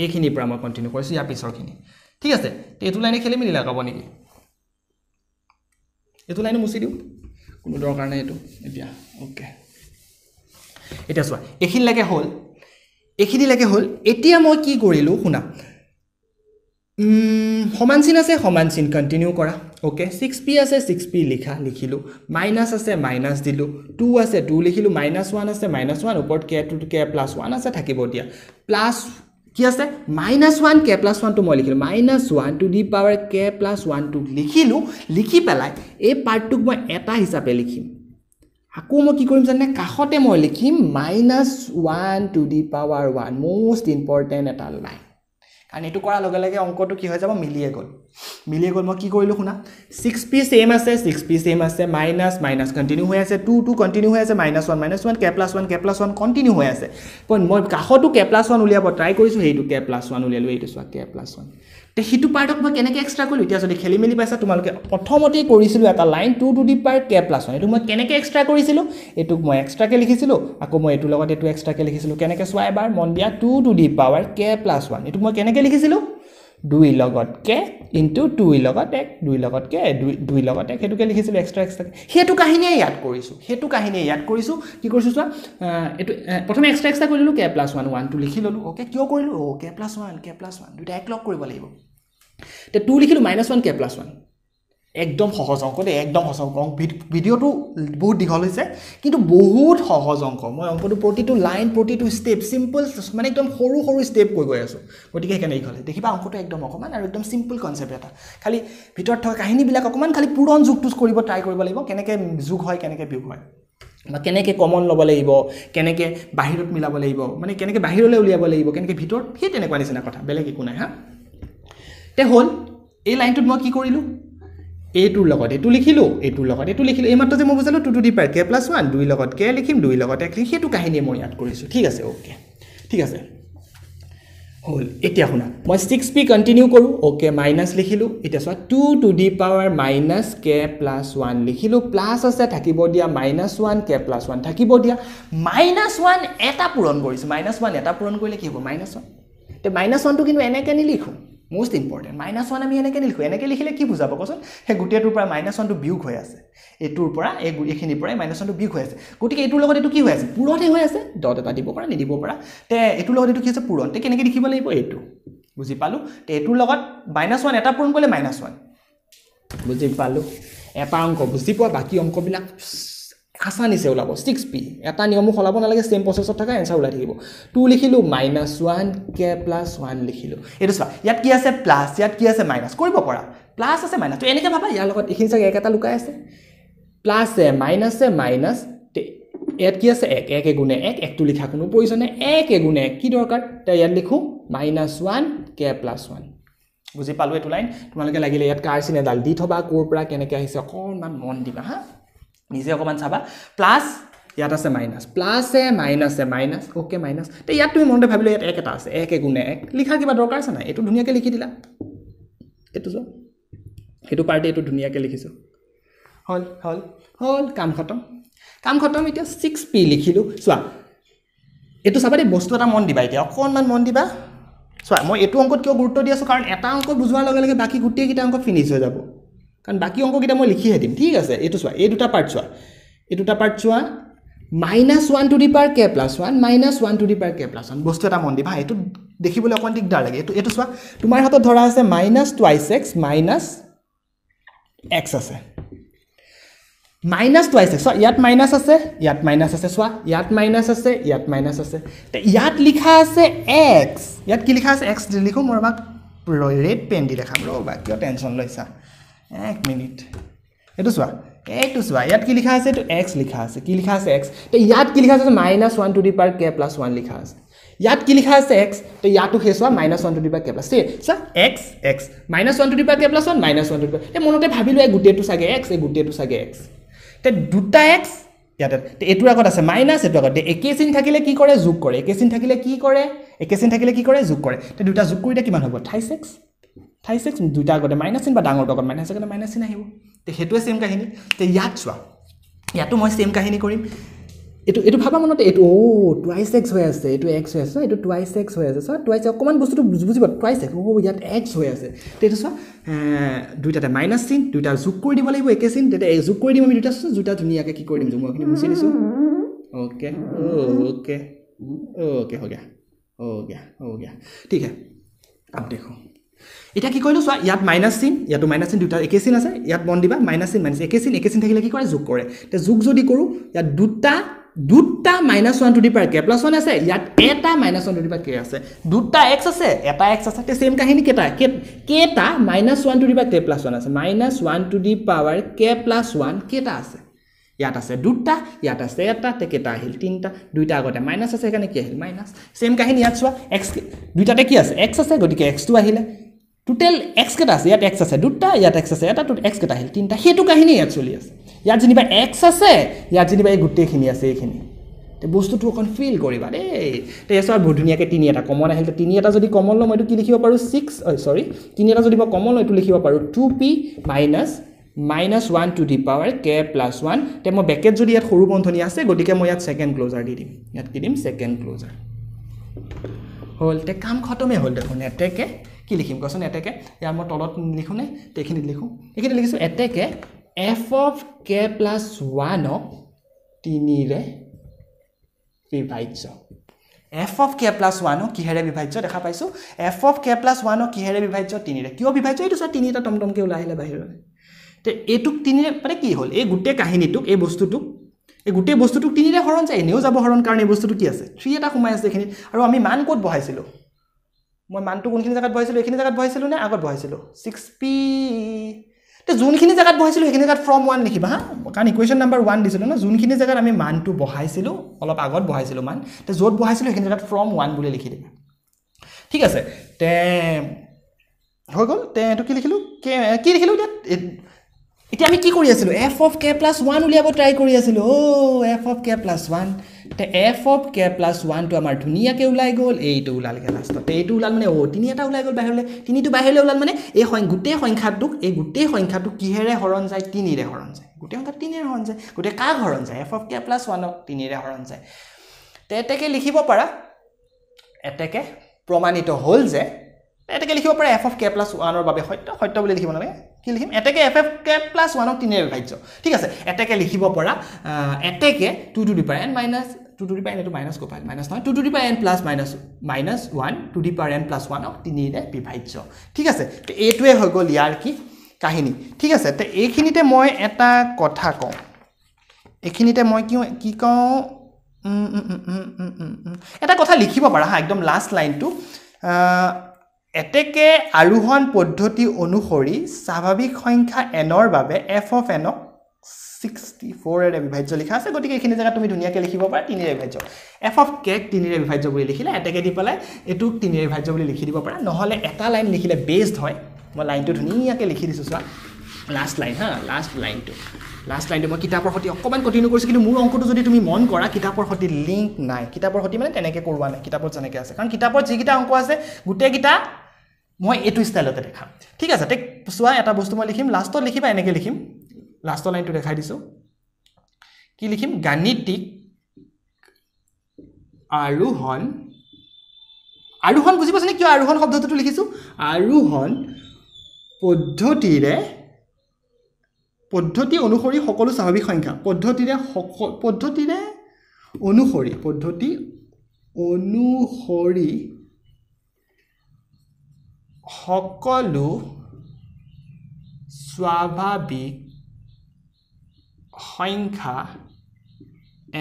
এইখিনিৰ পৰা মই কণ্টিনিউ কৰিছোঁ ইয়াৰ পিছৰখিনি। ঠিক আছে এইটো লাইনে খেলি মেলি লগাব নেকি? এইটো লাইনো মুচি দিওঁ। কোনো দৰকাৰ নাই এইটো এতিয়া অ'কে এতিয়া চোৱা এইখিনিলৈকে হ'ল। এইখিনিলৈকে হ'ল। এতিয়া মই কি কৰিলোঁ শুনা। সমান চিন আছে সমান চিন কণ্টিনিউ কৰা। অ'কে ছিক্স পি আছে ছিক্স পি লিখা লিখিলোঁ। মাইনাছ আছে মাইনাছ দিলোঁ। টু আছে টু লিখিলোঁ। মাইনাছ ওৱান আছে মাইনাছ ওৱান ওপৰত k two k plus one আছে থাকিব দিয়া। প্লাছ কি আছে? মাইনাছ ওৱান কে প্লাছ ওৱানটো মই লিখিলোঁ। Minus one two the power k plus ওৱানটো লিখিলোঁ লিখি পেলাই এই পাৰ্টটোক মই এটা হিচাপে লিখিম। আকৌ মই কি কৰিম জানে কাষতে মই লিখিম minus one two the power one most important এটা লাইন কাৰণ এইটো কৰাৰ লগে লগে অংকটো কি হৈ যাব? মিলিয়ে গ'ল। মিলিয়ে গ'ল মই কি কৰিলোঁ শুনা? ছিক্স পি ছেইম আছে ছিক্স পি ছেইম আছে মাইনাছ মাইনাছ কণ্টিনিউ হৈ আছে টু টু কণ্টিনিউ হৈ আছে minus one minus one k plus one k plus one continue হৈ আছে। মই কাষতো কে প্লাছ ওৱান উলিয়াব ট্ৰাই কৰিছোঁ সেইটো কে প্লাছ ওৱান উলিয়ালোঁ এইটো চোৱা কে প্লাছ ওৱান তে সিটো পাৰ্টক মই কেনেকৈ এক্সট্ৰা কৰিলোঁ? এতিয়া যদি খেলি মেলি পাইছা তোমালোকে প্ৰথমতেই কৰিছিলোঁ এটা line two to the power k plus one এইটো মই কেনেকৈ এক্সট্ৰা কৰিছিলোঁ? এইটোক মই এক্সট্ৰাকৈ লিখিছিলোঁ আকৌ মই এইটোৰ লগত এইটো এক্সট্ৰাকৈ লিখিছিলোঁ। কেনেকৈ চোৱা এবাৰ মন দিয়া two to the power k plus one এইটোক মই কেনেকৈ লিখিছিলোঁ? দুই লগত কে ইনটু দুই লগত এক দুই লগত কে দুই দুই লগত এক সেইটোকে লিখিছিলোঁ এক্সট্ৰা এক্সট্ৰাকৈ সেইটো কাহিনীয়ে ইয়াত কৰিছোঁ সেইটো কাহিনীয়ে ইয়াত কৰিছোঁ। কি কৰিছোঁ চোৱা এইটো প্ৰথমে এক্সট্ৰা এক্সট্ৰা কৰি ল'লোঁ কে প্লাছ ওৱান ওৱানটো লিখি ল'লোঁ অ'কে কিয় কৰিলোঁ? অ' k plus one k plus one দুইটা এক লগ কৰিব লাগিব। তে two লিখিলোঁ minus one k plus one একদম সহজ অংক দেই একদম সহজ অংক। ভিডিঅ'টো বহুত দীঘল হৈছে কিন্তু বহুত সহজ অংক। মই অংকটো প্ৰতিটো লাইন প্ৰতিটো ষ্টেপ চিম্পল মানে একদম সৰু সৰু ষ্টেপ কৈ গৈ আছোঁ। গতিকে সেইকাৰণে দীঘল দেখিবা অংকটো একদম অকণমান আৰু একদম চিম্পল কনচেপ্ট এটা। খালি ভিতৰত থকা কাহিনীবিলাক অকণমান খালি পূৰণ যুগটো কৰিব ট্ৰাই কৰিব লাগিব কেনেকৈ যোগ হয় কেনেকৈ বিয়োগ হয়। বা কেনেকৈ কমন ল'ব লাগিব কেনেকৈ বাহিৰত মিলাব লাগিব মানে কেনেকৈ বাহিৰলৈ উলিয়াব লাগিব কেনেকৈ ভিতৰত সেই তেনেকুৱা নিচিনা কথা। বেলেগ একো নাই হা? তে হ'ল এই লাইনটোত মই কি কৰিলোঁ? এইটোৰ লগত এইটো লিখিলোঁ এইটোৰ লগত এইটো লিখিলোঁ এইমাত্ৰ যে মই বুজালোঁ two to the power k plus one দুই লগত কে লিখিম দুই লগত এক লিখিম সেইটো কাহিনীয়ে মই ইয়াত কৰিছোঁ। ঠিক আছে অ'কে ঠিক আছে। হ'ল এতিয়া শুনা মই ছিক্স পি কণ্টিনিউ কৰোঁ অ'কে মাইনাছ লিখিলোঁ এতিয়া চোৱা two to the power minus k plus one লিখিলোঁ plus আছে থাকিব দিয়া minus one k plus one থাকিব দিয়া মাইনাছ ওৱান এটা পূৰণ কৰিছোঁ মাইনাছ ওৱান এটা পূৰণ কৰিলে কি হ'ব মাইনাছ ওৱান এতিয়া মাইনাছ ওৱানটো কিন্তু এনেকৈ নিলিখোঁ। মষ্ট ইম্পৰ্টেণ্ট মাইনাছ ওৱান আমি এনেকৈ নিলিখোঁ এনেকৈ লিখিলে কি বুজাব কচোন? সেই গোটেইটোৰ পৰা মাইনাছ ওৱানটো বিয়োগ হৈ আছে। এইটোৰ পৰা এই এইখিনিৰ পৰাই মাইনাছ ওৱানটো বিয়োগ হৈ আছে। গতিকে এইটোৰ লগত এইটো কি হৈ আছে? পূৰণহে হৈ আছে। দত এটা দিব পৰা নিদিব পৰা। তে এইটোৰ লগত এইটো কি আছে পূৰণ। তে কেনেকৈ লিখিব লাগিব? এইটো। বুজি পালোঁ? তে এইটোৰ লগত মাইনাছ ওৱান এটা পূৰণ কৰিলে মাইনাছ ওৱান বুজি পালোঁ? এটা অংক বুজি পোৱা বাকী অংকবিলাক? আচানিছে ওলাব ছিক্স পি এটা নিয়মো সলাব নালাগে ছেইম প্ৰচেছত থকা এনচাৰ ওলাই থাকিব। Two লিখিলোঁ minus one k plus one লিখিলোঁ। এইটো চোৱা ইয়াত কি আছে? প্লাছ ইয়াত কি আছে? মাইনাছ কৰিব পৰা। প্লাছ আছে মাইনাছ তো এনেকৈ ভাবা ইয়াৰ লগত এইখিনি চাগে এক এটা লুকাই আছে। প্লাছে মাইনাছে মাইনাছ ইয়াত কি আছে? এক এক এগুণে এক একটো লিখা কোনো প্ৰয়োজন নাই। এক এগুণে এক কি দৰকাৰ? এতিয়া ইয়াত লিখোঁ minus one k plus one বুজি পালোঁ এইটো লাইন তোমালোকে লাগিলে ইয়াত কাৰ চিন এডাল দি থবা ক'ৰ পৰা কেনেকৈ আহিছে অকণমান মন দিবা হা? নিজে অকণমান চাবা। প্লাছ ইয়াত আছে মাইনাছ প্লাছে মাইনাছে মাইনাছ অ'কে মাইনাছ তে ইয়াত তুমি মনতে ভাবিলে ইয়াত এক এটা আছে এক এগুণে এক। লিখাৰ কিবা দৰকাৰ আছে নাই? এইটো ধুনীয়াকৈ লিখি দিলা। এইটো চোৱা। সেইটো পাৰ্টি এইটো ধুনীয়াকৈ লিখিছোঁ। হ'ল হ'ল হ'ল কাম খতম। কাম খতম এতিয়া ছিক্স পি লিখিলোঁ। চোৱা এইটো চাবা দেই বস্তু এটা মন দিবা এতিয়া। অকণমান মন দিবা। চোৱা মই এইটো অংকত কিয় গুৰুত্ব দি আছোঁ? কাৰণ এটা অংক বুজোৱাৰ লগে লগে বাকী গোটেইকেইটা অংক ফিনিছ হৈ যাব। কাৰণ বাকী অংককেইটা মই লিখিহে দিম ঠিক আছে? এইটো চোৱা এই দুটা পাৰ্ট চোৱা। এই দুটা পাৰ্ট চোৱা minus one two the power k plus one minus one two the power k plus one বস্তু এটা মন দিবা এইটো দেখিবলৈ অকণমান দিগদাৰ লাগে। এইটো এইটো চোৱা তোমাৰ হাতত ধৰা আছে minus twice x minus x আছে। মাইনাছ টুৱাইছ এক্স চোৱা ইয়াত মাইনাছ আছে ইয়াত মাইনাছ আছে চোৱা ইয়াত মাইনাছ আছে ইয়াত মাইনাছ আছে। ইয়াত লিখা আছে এক্স ইয়াত কি লিখা আছে? এক্স লিখোঁ মই আমাক ৰেড পেন দি দেখাম। ৰ'বা কিয় টেনশ্যন লৈছা? এক মিনিট। এইটো চোৱা এইটো চোৱা ইয়াত কি লিখা আছে? এইটো এক্স লিখা আছে। কি লিখা আছে? এক্স তো ইয়াত কি লিখা আছে? Minus one two the power k plus one লিখা আছে। ইয়াত কি লিখা আছে? এক্স তো ইয়াতো সেই চোৱা minus one two the power k plus দেই চোৱা x x minus one two the power k plus one minus one two the power এই মনতে ভাবিলোঁ এই গোটেইটো চাগে এক্স এই গোটেইটো চাগে এক্স তে দুটা এক্স ইয়াতে এইটোৰ আগত আছে মাইনাছ এইটো আগত। একে চিন থাকিলে কি কৰে? যোগ কৰে। একে চিন থাকিলে কি কৰে? একে চিন থাকিলে কি কৰে? যোগ কৰে। তে দুটা যোগ কৰিলে কিমান হ'ব? থাইছ এক্স থাইছ এক্স দুটা আগতে মাইনাছ চিন বা ডাঙৰটো আগত মাইনাছ আগতে মাইনাছ চিন আহিব। তে সেইটোৱে ছেইম কাহিনী। তে ইয়াত চোৱা ইয়াতো মই ছেইম কাহিনী কৰিম। এইটো এইটো ভাবা মনতে এইটো অ' টুৱাইছ এক্স হৈ আছে এইটো এক্স হৈ আছে এইটো টুৱাইছ এক্স হৈ আছে। চোৱা টুৱাইছ অকণমান বস্তুটো বুজিব টুৱাইছ এক্স অ' ইয়াত এক্স হৈ আছে। তে এইটো চোৱা দুইটাতে মাইনাছ চিন দুইটা যোগ কৰি দিব লাগিব একে চিন। তেতিয়া যোগ কৰি দিম আমি দুটা চোৱা দুটা ধুনীয়াকৈ কি কৰি দিম জুমুখিনি মুচি দিছোঁ। অ'কে অ'কে অ'কে হৈ গয়া হৈ গয়া হৈ গয়া ঠিক হে আপ দেখোঁ। এতিয়া কি কৰিলোঁ চোৱা ইয়াত মাইনাছ চিন ইয়াতো মাইনাছ চিন দুটা একে চিন আছে ইয়াত বন দিবা মাইনাছ চিন মাইনাছ একে চিন একে চিন থাকিলে কি কৰে? যোগ কৰে। এতিয়া যোগ যদি কৰোঁ ইয়াত দুটা দুটা minus one two the power k plus one আছে ইয়াত এটা minus one two the power k আছে। দুটা এক্স আছে এটা এক্স আছে তে ছেইম কাহিনী কেইটা? কেইটা minus one two the power k plus one আছে? Minus one two the power k plus one কেইটা আছে? ইয়াত আছে দুটা ইয়াত আছে এটা তে কেইটা আহিল? তিনিটা। দুইটা আগতে মাইনাছ আছে সেইকাৰণে কি আহিল? মাইনাছ ছেইম কাহিনী ইয়াত চোৱা এক্স দুইটাতে কি আছে? এক্স আছে গতিকে এক্সটো আহিলে। টোটেল এক্স কেইটা আছে? ইয়াত এক্স আছে দুটা ইয়াত এক্স আছে এটা এক্স কেইটা আহিল? তিনিটা। সেইটো কাহিনী ইয়াত চলি আছে। ইয়াত যেনিবা এক্স আছে ইয়াত যেনিবা এই গোটেইখিনি আছে এইখিনি। বস্তুটো অকণ ফিল কৰিবা দেই। তে চোৱা বহুত ধুনীয়াকৈ তিনি এটা কমন আহিল। তিনি এটা যদি কমন লওঁ মই এইটো কি লিখিব পাৰোঁ? ছিক্স চৰি তিনি এটা যদি মই কমন লওঁ এইটো লিখিব পাৰোঁ। Two p minus minus one two the power k plus one তে মই বেকেট যদি ইয়াত সৰু বন্ধনী আছে গতিকে মই ইয়াত ছেকেণ্ড ক্ল'জাৰ দি দিম। ইয়াত কি দিম? ছেকেণ্ড ক্ল'জাৰ হ'ল। তে কাম খতমেই হ'ল দেখোন। এতেকে কি লিখিম? কচোন এতেকে ইয়াৰ মই তলত লিখোঁ নে? তে এইখিনিত লিখোঁ। এইখিনিত লিখিছোঁ। এতেকে এফ অফ কে প্লাছ ওৱানক তিনিৰে বিভাজ্য। এফ অফ কে প্লাছ ওৱানক কিহেৰে বিভাজ্য দেখা পাইছোঁ? এফ অফ কে প্লাছ ওৱানক কিহেৰে বিভাজ্য? তিনিৰে। কিয় বিভাজ্য? এইটো চোৱা তিনিটা টমটমকৈ ওলাই আহিলে বাহিৰলৈ। তে এইটোক তিনিৰে মানে কি হ'ল? এই গোটেই কাহিনীটোক এই বস্তুটোক এই গোটেই বস্তুটোক তিনিৰে হৰণ যায়। এনেও যাব হৰণ কাৰণ এই বস্তুটো কি আছে? থ্ৰী এটা সোমাই আছে এইখিনিত। আৰু আমি মান ক'ত বহাইছিলোঁ? মই মানটো কোনখিনি জেগাত বহাইছিলোঁ এইখিনি জেগাত বহাইছিলোঁ নে আগত বহাইছিলোঁ? ছিক্স পি তে যোনখিনি জেগাত বহাইছিলোঁ সেইখিনি জেগাত ফ্ৰম ওৱান লিখিবা হা? কাৰণ ইকুৱেশ্যন নাম্বাৰ ওৱান দিছিলোঁ ন যোনখিনি জেগাত আমি মানটো বহাইছিলোঁ অলপ আগত বহাইছিলোঁ মান তে য'ত বহাইছিলোঁ সেইখিনি জেগাত ফ্ৰম ওৱান বুলি লিখি দিবা। ঠিক আছে তে হৈ গ'ল তে এইটো কি লিখিলোঁ? কে কি লিখিলোঁ এতিয়া? এতিয়া আমি কি কৰি আছিলোঁ? F of k plus one উলিয়াব ট্ৰাই কৰি আছিলোঁ। অ' f of k plus one তে এফ অফ কে প্লাছ ওৱানটো আমাৰ ধুনীয়াকৈ ওলাই গ'ল। এইটো ওলালগৈ লাষ্টত এইটো ওলাল মানে অ' তিনি এটা ওলাই গ'ল বাহিৰলৈ। তিনিটো বাহিৰলৈ ওলাল মানে এই গোটেই সংখ্যাটোক এই গোটেই সংখ্যাটোক কিহেৰে হৰণ যায়? তিনিৰে হৰণ যায়। গোটেই সংখ্যাটো তিনিৰে হৰণ যায়। গোটেই কাক হৰণ যায়? এফ অফ কে প্লাছ ওৱানক তিনিৰে হৰণ যায়। তে এতেকে লিখিব পাৰা। এতেকে প্ৰমাণিত হ'ল যে এতেকে লিখিব পাৰা এফ অফ কে প্লাছ ওৱানৰ বাবে সত্য। সত্য বুলি লিখিব নালাগে। কি লিখিম এতেকে এফ এফ কে প্লাছ ওৱানক তিনিৰে বিভাজ্য ঠিক আছে এতেকে লিখিব পৰা এতেকে two to the power n minus two to the power এইটো মাইনাছ ক'পাই মাইনাছ নহয় two to the power n plus minus minus one two the power n plus ওৱানক তিনিৰে বিভাজ্য ঠিক আছে এইটোৱে হৈ গ'ল ইয়াৰ কি কাহিনী ঠিক আছে তো এইখিনিতে মই এটা কথা কওঁ এইখিনিতে মই কি কি কওঁ এটা কথা লিখিব পাৰা হা একদম লাষ্ট লাইনটো এতেকে আৰোহণ পদ্ধতি অনুসৰি স্বাভাৱিক সংখ্যা এনৰ বাবে এফ অফ এনক ছিক্সটি ফ'ৰেৰে বিভাজ্য লিখা আছে। গতিকে এইখিনি জেগাত তুমি ধুনীয়াকৈ লিখিব পাৰা তিনিৰে বিভাজ্য। এফ অফ কেক তিনিৰে বিভাজ্য বুলি লিখিলে এতেকে দি পেলাই এইটোক তিনিৰে বিভাজ্য বুলি লিখি দিব পাৰা। নহ'লে এটা লাইন লিখিলে বেষ্ট হয়। মই লাইনটো ধুনীয়াকৈ লিখি দিছোঁ চোৱা। লাষ্ট লাইন হা লাষ্ট লাইনটো লাষ্ট লাইনটো মই কিতাপৰ সৈতে অকণমান কণ্টিনিউ কৰিছোঁ কিন্তু মোৰ অংকটো যদি তুমি মন কৰা কিতাপৰ সৈতে লিংক নাই। কিতাপৰ সৈতে মানে তেনেকৈ কৰোৱা নাই কিতাপত যেনেকৈ আছে। কাৰণ কিতাপত যিকেইটা অংক আছে গোটেইকেইটা মই এইটো ষ্টাইলতে দেখাম। ঠিক আছে তে চোৱা এটা বস্তু মই লিখিম লাষ্টত লিখিবা এনেকৈ লিখিম। লাষ্টৰ লাইনটো দেখাই দিছোঁ। কি লিখিম? গাণিতিক আৰোহণ। আৰোহণ বুজি পাইছেনে কিয় আৰোহণ শব্দটোতো লিখিছোঁ? আৰোহণ পদ্ধতিৰে পদ্ধতি অনুসৰি সকলো স্বাভাৱিক সংখ্যা। পদ্ধতিৰে সক পদ্ধতিৰে অনুসৰি পদ্ধতি অনুসৰি সকলো স্বাভাৱিক সংখ্যা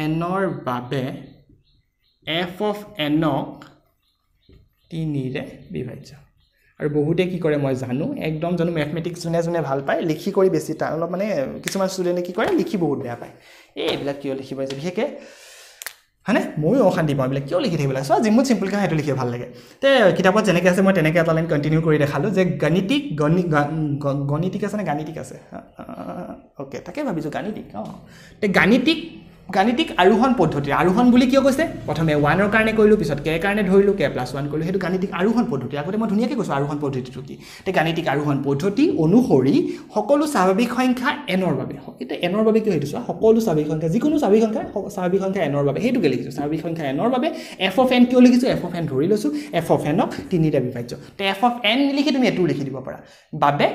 এনৰ বাবে এফ অফ এনক তিনিৰে বিভাজ্য। আৰু বহুতে কি কৰে মই জানো একদম জানো মেথমেটিক্স যোনে যোনে ভাল পায় লিখি কৰি বেছি তাৰ অলপ মানে কিছুমান ষ্টুডেণ্টে কি কৰে লিখি বহুত বেয়া পায়। এই এইবিলাক কিয় লিখিব বিশেষকৈ হয়নে ময়ো অশান্তি পাওঁ এইবিলাক কিয় লিখি থাকিব লাগে চোৱা যিমত চিম্পলকৈ সেইটো লিখি ভাল লাগে তে কিতাপত যেনেকৈ আছে মই তেনেকৈ এটা লাইন কণ্টিনিউ কৰি দেখালোঁ যে গাণিতিক গণি গণিতিক আছে নে গাণিতিক আছে অ'কে তাকে ভাবিছোঁ গাণিতিক অঁ তে গাণিতিক গাণিতিক আৰোহণ পদ্ধতি। আৰোহণ বুলি কিয় কৈছে? প্ৰথমে ওৱানৰ কাৰণে কৰিলোঁ পিছত কে কাৰণে ধৰিলোঁ কে প্লাছ ওৱান কৰিলোঁ সেইটো গাণিতিক আৰোহণ পদ্ধতি। আগতে মই ধুনীয়াকৈ কৈছোঁ আৰোহণ পদ্ধতিটো কি। তে গাণিতিক আৰোহণ পদ্ধতি অনুসৰি সকলো স্বাভাৱিক সংখ্যা এনৰ বাবে এতিয়া এনৰ বাবে কিয় সেইটো চোৱা? সকলো স্বাভাৱিক সংখ্যা যিকোনো স্বাভাৱিক সংখ্যা স্বাভাৱিক সংখ্যা এনৰ বাবে। সেইটোকে লিখিছোঁ। স্বাভাৱিক সংখ্যা এনৰ বাবে এফ অফ এন কিয় লিখিছোঁ? এফ অফ এন ধৰি লৈছোঁ। এফ অফ এনক তিনিটা বিভাজ্য। তে এফ অফ এন লিখি তুমি এইটো লিখি দিব পাৰা। বাবে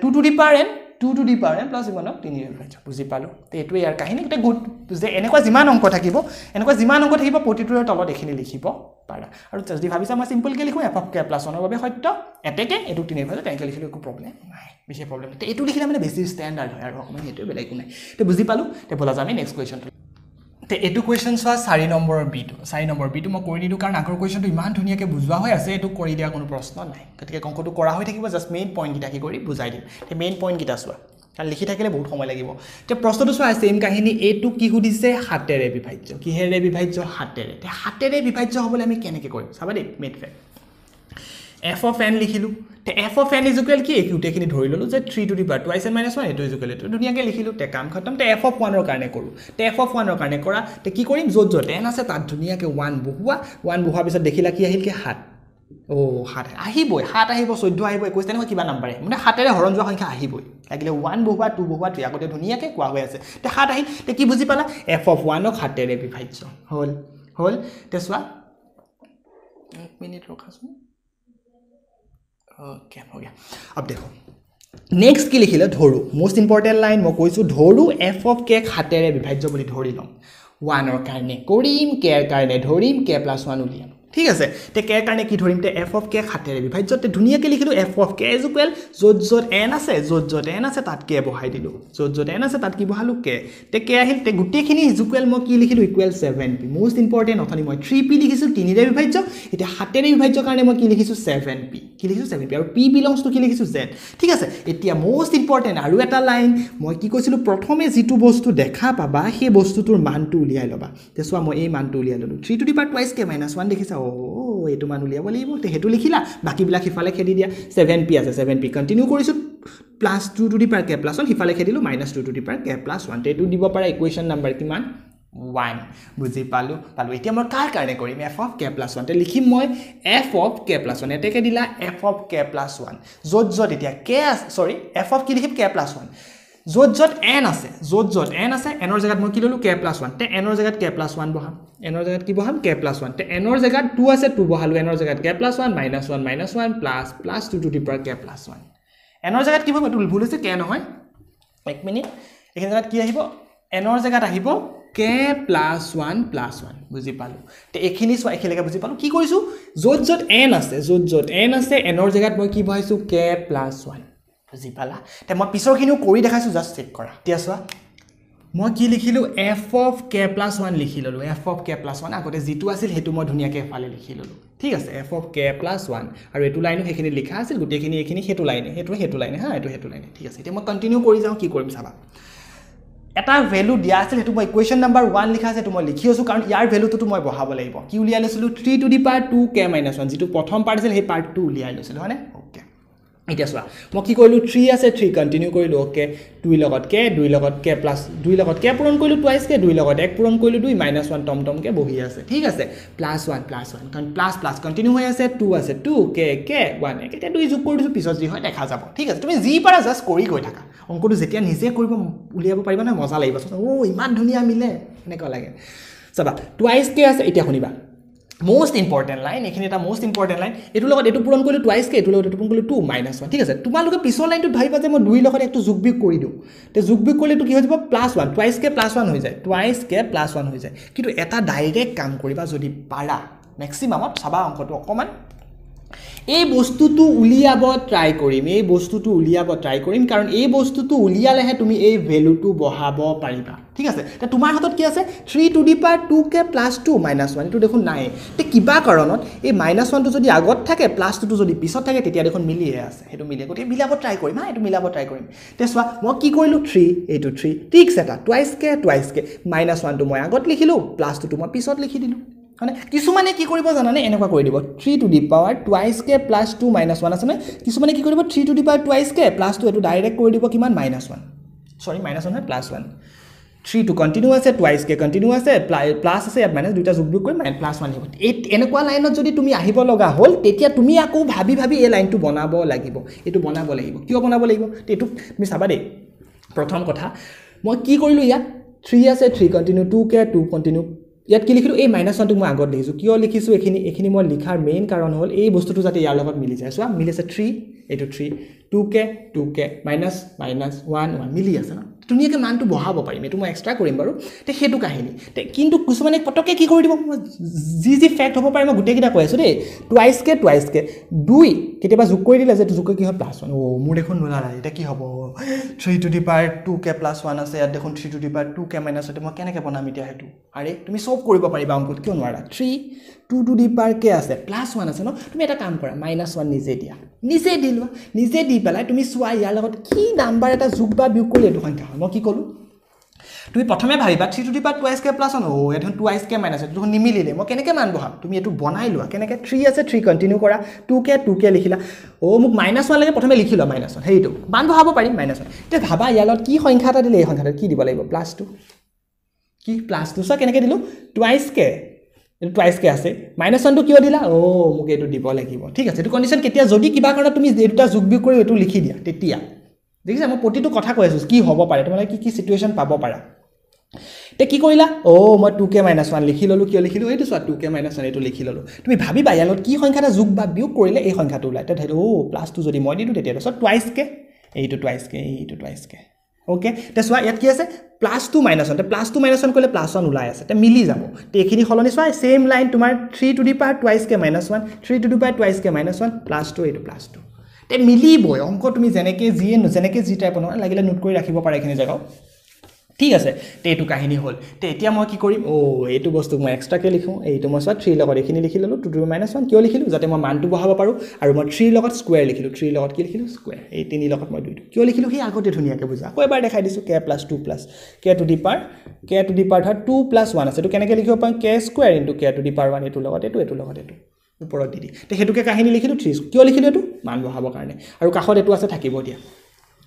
two to the power n two to the power n plus ওৱানক তিনি বিভাজ্য বুজি পালোঁ। তো এইটোৱে ইয়াৰ কাহিনী। গোটেই গুড যে এনেকুৱা যিমান অংক থাকিব এনেকুৱা যিমান অংক থাকিব প্ৰতিটোৰে তলত এইখিনি লিখিব পাৰা। আৰু যদি ভাবিছা মই চিম্পলকৈ লিখোঁ এফ কে প্লাছ ওৱানৰ বাবে সত্য এতেকে এইটো তিনি বিভাজ্য তেনেকৈ লিখিলেও একো প্ৰব্লেম নাই বেছি প্ৰব্লেম এইটো লিখিলে মানে বেছি ষ্টেণ্ডাৰ্ড হয় আৰু অকণমান সেইটোৱে বেলেগ নাই। তো বুজি পালোঁ। তে ব'লা যাম আমি নেক্সট কুৱেশ্যনটো তে এইটো কুৱেশ্যন চোৱা চাৰি নম্বৰৰ বিটো চাৰি নম্বৰ বিটো মই কৰি নিদিওঁ কাৰণ আগৰ কুৱেশ্যনটো ইমান ধুনীয়াকৈ বুজোৱা হৈ আছে এইটো কৰি দিয়া কোনো প্ৰশ্ন নাই। গতিকে অংকটো কৰা হৈ থাকিব জাষ্ট মেইন পইণ্টকেইটা কি কৰি বুজাই দিম। সেই মেইন পইণ্টকেইটা চোৱা কাৰণ লিখি থাকিলে বহুত সময় লাগিব। এতিয়া প্ৰশ্নটো চোৱা ছেইম কাহিনী এইটো কি সুধিছে? হাতেৰে বিভাজ্য। কিহেৰে বিভাজ্য? হাতেৰে। হাতেৰে বিভাজ্য হ'বলৈ আমি কেনেকৈ কৰিম? চাবা দেই main fact f of n লিখিলোঁ। তে এফ অফ এন ইজুকেল কি? গোটেইখিনি ধৰি ল'লোঁ যে three two the power twice n minus one এইটো ইজুকেল এইটো ধুনীয়াকৈ লিখিলোঁ। তে কাম খতম। তে এফ অফ ওৱানৰ কাৰণে কৰোঁ। তে এফ অফ ওৱানৰ কাৰণে কৰা। তে কি কৰিম? য'ত য'ত এন আছে তাত ধুনীয়াকৈ ওৱান বহুৱা। ওৱান বহোৱাৰ পিছত দেখিলা কি আহিল কি সাত। অ' সাত। আহিবই। সাত আহিব চৈধ্য আহিব একৈছ তেনেকুৱা কিবা নাম্বাৰ। মানে সাতেৰে হৰণ যোৱা সংখ্যা আহিবই। লাগিলে ওৱান বহুৱা টু বহুৱা থ্ৰী আগতে ধুনীয়াকৈ কোৱা হৈ আছে। তে সাত আহিল তে কি বুজি পালা? এফ অফ ওৱানক সাতেৰে বিভাজ্য। হ'ল। হ'ল। তে চোৱা। এক মিনিট ৰখাচোন। অ'কে হ'ব আপ দেখো। নেক্সট কি লিখিলে? ধৰোঁ। মষ্ট ইম্পৰ্টেণ্ট লাইন মই কৈছোঁ ধৰোঁ এফ অফ কেক হাতেৰে বিভাজ্য বুলি ধৰি ল'ম। ওৱানৰ কাৰণে কৰিম কেৰ কাৰণে ধৰিম কে প্লাছ ওৱান উলিয়াম। ঠিক আছে তে কেৰ কাৰণে কি ধৰিম তে এফ অফ কে হাতেৰে বিভাজ্য তে ধুনীয়াকৈ লিখিলোঁ f of k is equal য'ত য'ত এন আছে য'ত য'ত এন আছে তাত কে বহাই দিলোঁ। য'ত য'ত এন আছে তাত কি বহালোঁ? কে তে কে আহিল তে গোটেইখিনি ইজুকুৱেল মই কি লিখিলোঁ? Equal seven p most important অথনি মই থ্ৰী পি লিখিছোঁ তিনিৰে বিভাজ্য এতিয়া সাতেৰে বিভাজ্য কাৰণে মই কি লিখিছোঁ? ছেভেন পি কি লিখিছোঁ? ছেভেন পি আৰু পি বিলংছটো কি লিখিছোঁ? জেড ঠিক আছে এতিয়া মষ্ট ইম্পৰ্টেণ্ট আৰু এটা লাইন মই কি কৈছিলোঁ? প্ৰথমে যিটো বস্তু দেখা পাবা সেই বস্তুটোৰ মানটো উলিয়াই ল'বা। তে চোৱা মই এই মানটো উলিয়াই ল'লোঁ। Three two the power twice k minus one দেখিছা? অ' এইটো মান উলিয়াব লাগিব তে সেইটো লিখিলা। বাকীবিলাক সিফালে খেদি দিয়া। ছেভেন পি আছে ছেভেন পি কণ্টিনিউ কৰিছোঁ plus two to the power k plus one সিফালে খেদিলোঁ minus two to the power k plus one এইটো দিব পাৰা ইকুৱেশ্যন নাম্বাৰ কিমান? ওৱান বুজি পালোঁ পালোঁ। এতিয়া মই কাৰ কাৰণে কৰিম? F of k plus one তে লিখিম মই f of k plus one এতেকে দিলা f of k plus one য'ত য'ত এতিয়া কে চৰি এফ অফ কি লিখিম? কে প্লাছ ওৱান য'ত য'ত এন আছে য'ত য'ত এন আছে এনৰ জেগাত মই কি ল'লোঁ কে প্লাছ ওৱান। তে এনৰ জেগাত কে প্লাছ ওৱান বহাম। এনৰ জেগাত কি বহাম? K plus one. তে এনৰ জেগাত টু আছে টু বহালোঁ এনৰ জেগাত k plus one minus one minus one plus plus two to the power k plus one. এনৰ জেগাত কি হ'ব এইটো ভুল হৈছে কে নহয়। এক মিনিট। এইখিনি জেগাত কি আহিব? এনৰ জেগাত আহিব k plus one plus one. বুজি পালোঁ। তে এইখিনি চোৱা এইখিনিলৈকে বুজি পালোঁ। কি কৰিছোঁ? য'ত য'ত এন আছে য'ত য'ত এন আছে এনৰ জেগাত মই কি বহাইছোঁ? কে প্লাছ ওৱান। বুজি পালা? তে মই পিছৰখিনিও কৰি দেখাইছোঁ জাষ্ট চেক কৰা। এতিয়া চোৱা মই কি লিখিলোঁ? F of k plus one লিখি ল'লোঁ। F of k plus one আগতে যিটো আছিল সেইটো মই ধুনীয়াকৈ এফালে লিখি ল'লোঁ। ঠিক আছে f of k plus one আৰু এইটো লাইনো সেইখিনি লিখা আছিল গোটেইখিনি এইখিনি সেইটো লাইনে সেইটো সেইটো লাইনে হা এইটো সেইটো লাইনে। ঠিক আছে এতিয়া মই কণ্টিনিউ কৰি যাওঁ কি কৰিম চাবা। এটা ভেলু দিয়া আছিল সেইটো মই ইকুৱেশ্যন নাম্বাৰ ওৱান লিখা আছে সেইটো মই লিখি আছোঁ কাৰণ ইয়াৰ ভেলুটোতো মই বহাব লাগিব। কি উলিয়াই লৈছিলোঁ? Three to the power two k minus one যিটো প্ৰথম পাৰ্ট আছিল সেই পাৰ্টটো উলিয়াই লৈছিলোঁ হয়নে? এতিয়া চোৱা মই কি কৰিলোঁ থ্ৰী আছে থ্ৰী কণ্টিনিউ কৰিলোঁ অ'কে দুই লগত কে দুই লগত কে প্লাছ দুই লগত কে পূৰণ কৰিলোঁ টুৱাইছ কে দুই লগত এক পূৰণ কৰিলোঁ দুই মাইনাছ ওৱান টম টমকৈ বহি আছে ঠিক আছে প্লাছ ওৱান প্লাছ ওৱান কাৰণ প্লাছ প্লাছ কণ্টিনিউ হৈ আছে টু আছে টু কে কে ওৱান এক এতিয়া দুই যোগ কৰি দিছোঁ পিছত যি হয় দেখা যাব ঠিক আছে তুমি যি পাৰা জাষ্ট কৰি গৈ থাকা অংকটো যেতিয়া নিজে কৰিব উলিয়াব পাৰিবা নহয় মজা লাগিব অ' ইমান ধুনীয়া মিলে এনেকুৱা লাগে চাবা টুৱাইছ কে আছে এতিয়া শুনিবা মষ্ট ইম্পৰ্টেণ্ট লাইন এইখিনি এটা মষ্ট ইম্পৰ্টেণ্ট লাইন এইটোৰ লগত এইটো পূৰণ কৰিলোঁ টুৱাইছকে এইটোৰ লগত এইটো পূৰণ কৰিলোঁ টু মাইনাছ ওৱান ঠিক আছে? তোমালোকে পিছৰ লাইনটোত ভাবিবা যে মই দুইৰ লগত একটো যোগ বিয়োগ কৰি দিওঁ। তে যোগ বিয়োগ কৰিলে এইটো কি হৈ যাব? Plus one twice k plus one হৈ যায়। টুৱাইছকে প্লাছ ওৱান হৈ যায়। কিন্তু এটা ডাইৰেক্ট কাম কৰিবা যদি পাৰা। মেক্সিমামত চাবা অংকটো অকণমান এই বস্তুটো উলিয়াব ট্ৰাই কৰিম এই বস্তুটো উলিয়াব ট্ৰাই কৰিম কাৰণ এই বস্তুটো উলিয়ালেহে তুমি এই ভেলুটো বহাব পাৰিবা। ঠিক আছে? এতিয়া তোমাৰ হাতত কি আছে? Three to the power two k plus two minus one এইটো দেখোন নাই এতিয়া কিবা কাৰণত এই মাইনাছ ওৱানটো যদি আগত থাকে প্লাছ টুটো যদি পিছত থাকে তেতিয়া দেখোন মিলিয়ে আছে। সেইটো মিলে গতিকে মিলাব ট্ৰাই কৰিম হা এইটো মিলাব ট্ৰাই কৰিম। এতিয়া চোৱা মই কি কৰিলোঁ? থ্ৰী এইটো থ্ৰী এটা twice k twice k minus ওৱানটো মই আগত লিখিলোঁ প্লাছ টুটো মই পিছত লিখি দিলোঁ। মানে কিছুমানে কি কৰিব জানানে? এনেকুৱা কৰি দিব। Three to the power twice k plus two minus one আছেনে কিছুমানে কি কৰিব? Three to the power twice k plus two এইটো ডাইৰেক্ট কৰি দিব কিমান? Minus one sorry minus one নহয় plus one three to continue আছে টুৱাইছ কে কণ্টিনিউ আছে প্লাছ আছে ইয়াত মাইনাছ দুটা যোগ বিয়োগ কৰি মাইন প্লাছ ওৱান লিখিব এই এনেকুৱা লাইনত যদি তুমি আহিব লগা হ'ল তেতিয়া তুমি আকৌ ভাবি ভাবি এই লাইনটো বনাব লাগিব। এইটো বনাব লাগিব। কিয় বনাব লাগিব? এইটো তুমি চাবা দেই। প্ৰথম কথা মই কি কৰিলোঁ ইয়াত? থ্ৰী আছে three continue two k two continue ইয়াত কি লিখিলোঁ? এই মাইনাছ ওৱানটো মই আগত লিখিছোঁ কিয় লিখিছোঁ? এইখিনি এইখিনি মই লিখাৰ মেইন কাৰণ হ'ল এই বস্তুটো যাতে ইয়াৰ লগত মিলি যায়। চোৱা মিলি আছে থ্ৰী এইটো three two k two k minus minus one one মিলি আছে ন? ধুনীয়াকৈ মানটো বঢ়াব পাৰিম এইটো মই এক্সট্ৰা কৰিম বাৰু। তে সেইটো কাহিনী। তে কিন্তু কিছুমানে পটককৈ কি কৰি দিব যি যি ফেক্ট হ'ব পাৰে মই গোটেইকেইটা কৈ আছোঁ দেই। টুৱাইছকৈ টুৱাইছকৈ দুই কেতিয়াবা যোগ কৰি দিলে যে যোগ কি হয় প্লাছ ওৱান অ' মোৰ দেখোন নোলালে এতিয়া কি হ'ব? Three to the power two k plus one আছে ইয়াত দেখোন three to the power two k minus আছে মই কেনেকৈ বনাম এতিয়া সেইটো? আৰে তুমি চব কৰিব পাৰিবা অংকত কিয় নোৱাৰা? Three two to the power k আছে প্লাছ ওৱান আছে ন? তুমি এটা কাম কৰা মাইনাছ ওৱান নিজে দিয়া। নিজে দি লোৱা নিজে দি পেলাই তুমি চোৱা ইয়াৰ লগত কি নাম্বাৰ এটা যোগ বা বিয়োগ কৰিলে এইটো সংখ্যা হয়। মই কি ক'লোঁ? তুমি প্ৰথমে ভাবিবা three to the power twice k plus one অ' ইয়াত দেখোন টুৱাইছ কে মাইনাছ এইটো দেখোন নিমিলিলে মই কেনেকৈ মান বহাম? তুমি এইটো বনাই লোৱা কেনেকৈ থ্ৰী আছে থ্ৰী কণ্টিনিউ কৰা টু কে টু কে লিখিলা অ' মোক মাইনাছ ওৱান লাগে প্ৰথমে লিখি লোৱা মাইনাছ ওৱান সেইটো। মান বহাব পাৰিম মাইনাছ ওৱান এতিয়া ভাবা ইয়াৰ লগত কি সংখ্যা এটা দিলে এই সংখ্যাটো কি দিব লাগিব? প্লাছ টু কি? প্লাছ টু চোৱা কেনেকৈ দিলোঁ? Twice k. এইটো টুৱাইছ কে আছে। মাইনাছ ওৱানটো কিয় দিলা? অ' মোক এইটো দিব লাগিব। ঠিক আছে এইটো কণ্ডিশ্যন কেতিয়া? যদি কিবা কাৰণত তুমি এই দুটা যোগ বিয়োগ কৰি এইটো লিখি দিয়া তেতিয়া। দেখিছা মই প্ৰতিটো কথা কৈ আছোঁ কি হ'ব পাৰে তোমালোকে কি কি চিটুৱেশ্যন পাব পাৰা। এতিয়া কি কৰিলা? অ' মই টু কে মাইনাছ ওৱান লিখি ল'লোঁ কিয় লিখিলোঁ এইটো চোৱা টু কে মাইনাছ ওৱান এইটো লিখি ল'লোঁ। তুমি ভাবিবা ইয়াৰ লগত কি সংখ্যা এটা যোগ বা বিয়োগ কৰিলে এই সংখ্যাটো ওলায়। তেতিয়া ধৰি অ' প্লাছ টু যদি মই দিলোঁ তেতিয়া তাৰপিছত টুৱাইছ কে এইটো টুৱাইছ কে এইটো টুৱাইছ কে অ'কে এতিয়া চোৱা ইয়াত কি আছে? Plus two minus one plus two minus one কৰিলে প্লাছ ওৱান ওলাই আছে এতিয়া মিলি যাব। এইখিনি সলনি চোৱা ছেইম লাইন তোমাৰ three to the power twice k minus one three to the power twice k minus one plus two এইটো প্লাছ টু তে মিলিবই অংক তুমি যেনেকৈ যিয়ে যেনেকৈ যি টাইপৰ নহয় লাগিলে নোট কৰি ৰাখিব পাৰে এইখিনি জেগাও। ঠিক আছে তে এইটো কাহিনী হ'ল। তে এতিয়া মই কি কৰিম? অ' এইটো বস্তু মই এক্সট্ৰাকৈ লিখোঁ। এইটো মই চোৱা থ্ৰীৰ লগত এইখিনি লিখি ল'লোঁ টু টু মাইনাছ ওৱান কিয় লিখিলোঁ? যাতে মই মানটো বহাব পাৰোঁ আৰু মই থ্ৰীৰ লগত স্কুৱেৰ লিখিলোঁ। থ্ৰীৰ লগত কি লিখিলোঁ? স্কুৱেৰ এই তিনিৰ লগত মই দুইটো। কিয় লিখিলোঁ? সেই আগতে ধুনীয়াকৈ বুজা। আকৌ এবাৰ দেখাই দিছোঁ k plus two plus k to the power k to the power ধৰা টু প্লাছ ওৱান আছে। এইটো কেনেকৈ লিখিব পাৰোঁ? K square into k to the power one এইটোৰ লগত এইটো এইটোৰ লগত এইটো। ওপৰত দি দি। তে সেইটোকে কাহিনী লিখিলোঁ থ্ৰী কিয় লিখিলোঁ এইটো? মান বহাবৰ কাৰণে। আৰু কাষত এইটো আছে থাকিব দিয়া।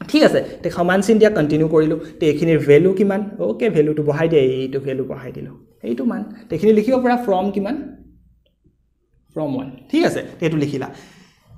ঠিক আছে তে সমান চিন দিয়া কণ্টিনিউ কৰিলোঁ তে এইখিনিৰ ভেলু কিমান? অ'কে ভেলুটো বহাই দিয়ে এইটো ভেলু বহাই দিলোঁ। এইটো মান এইখিনি লিখিব পৰা ফ্ৰম কিমান? ফ্ৰম ওৱান ঠিক আছে এইটো লিখিলা।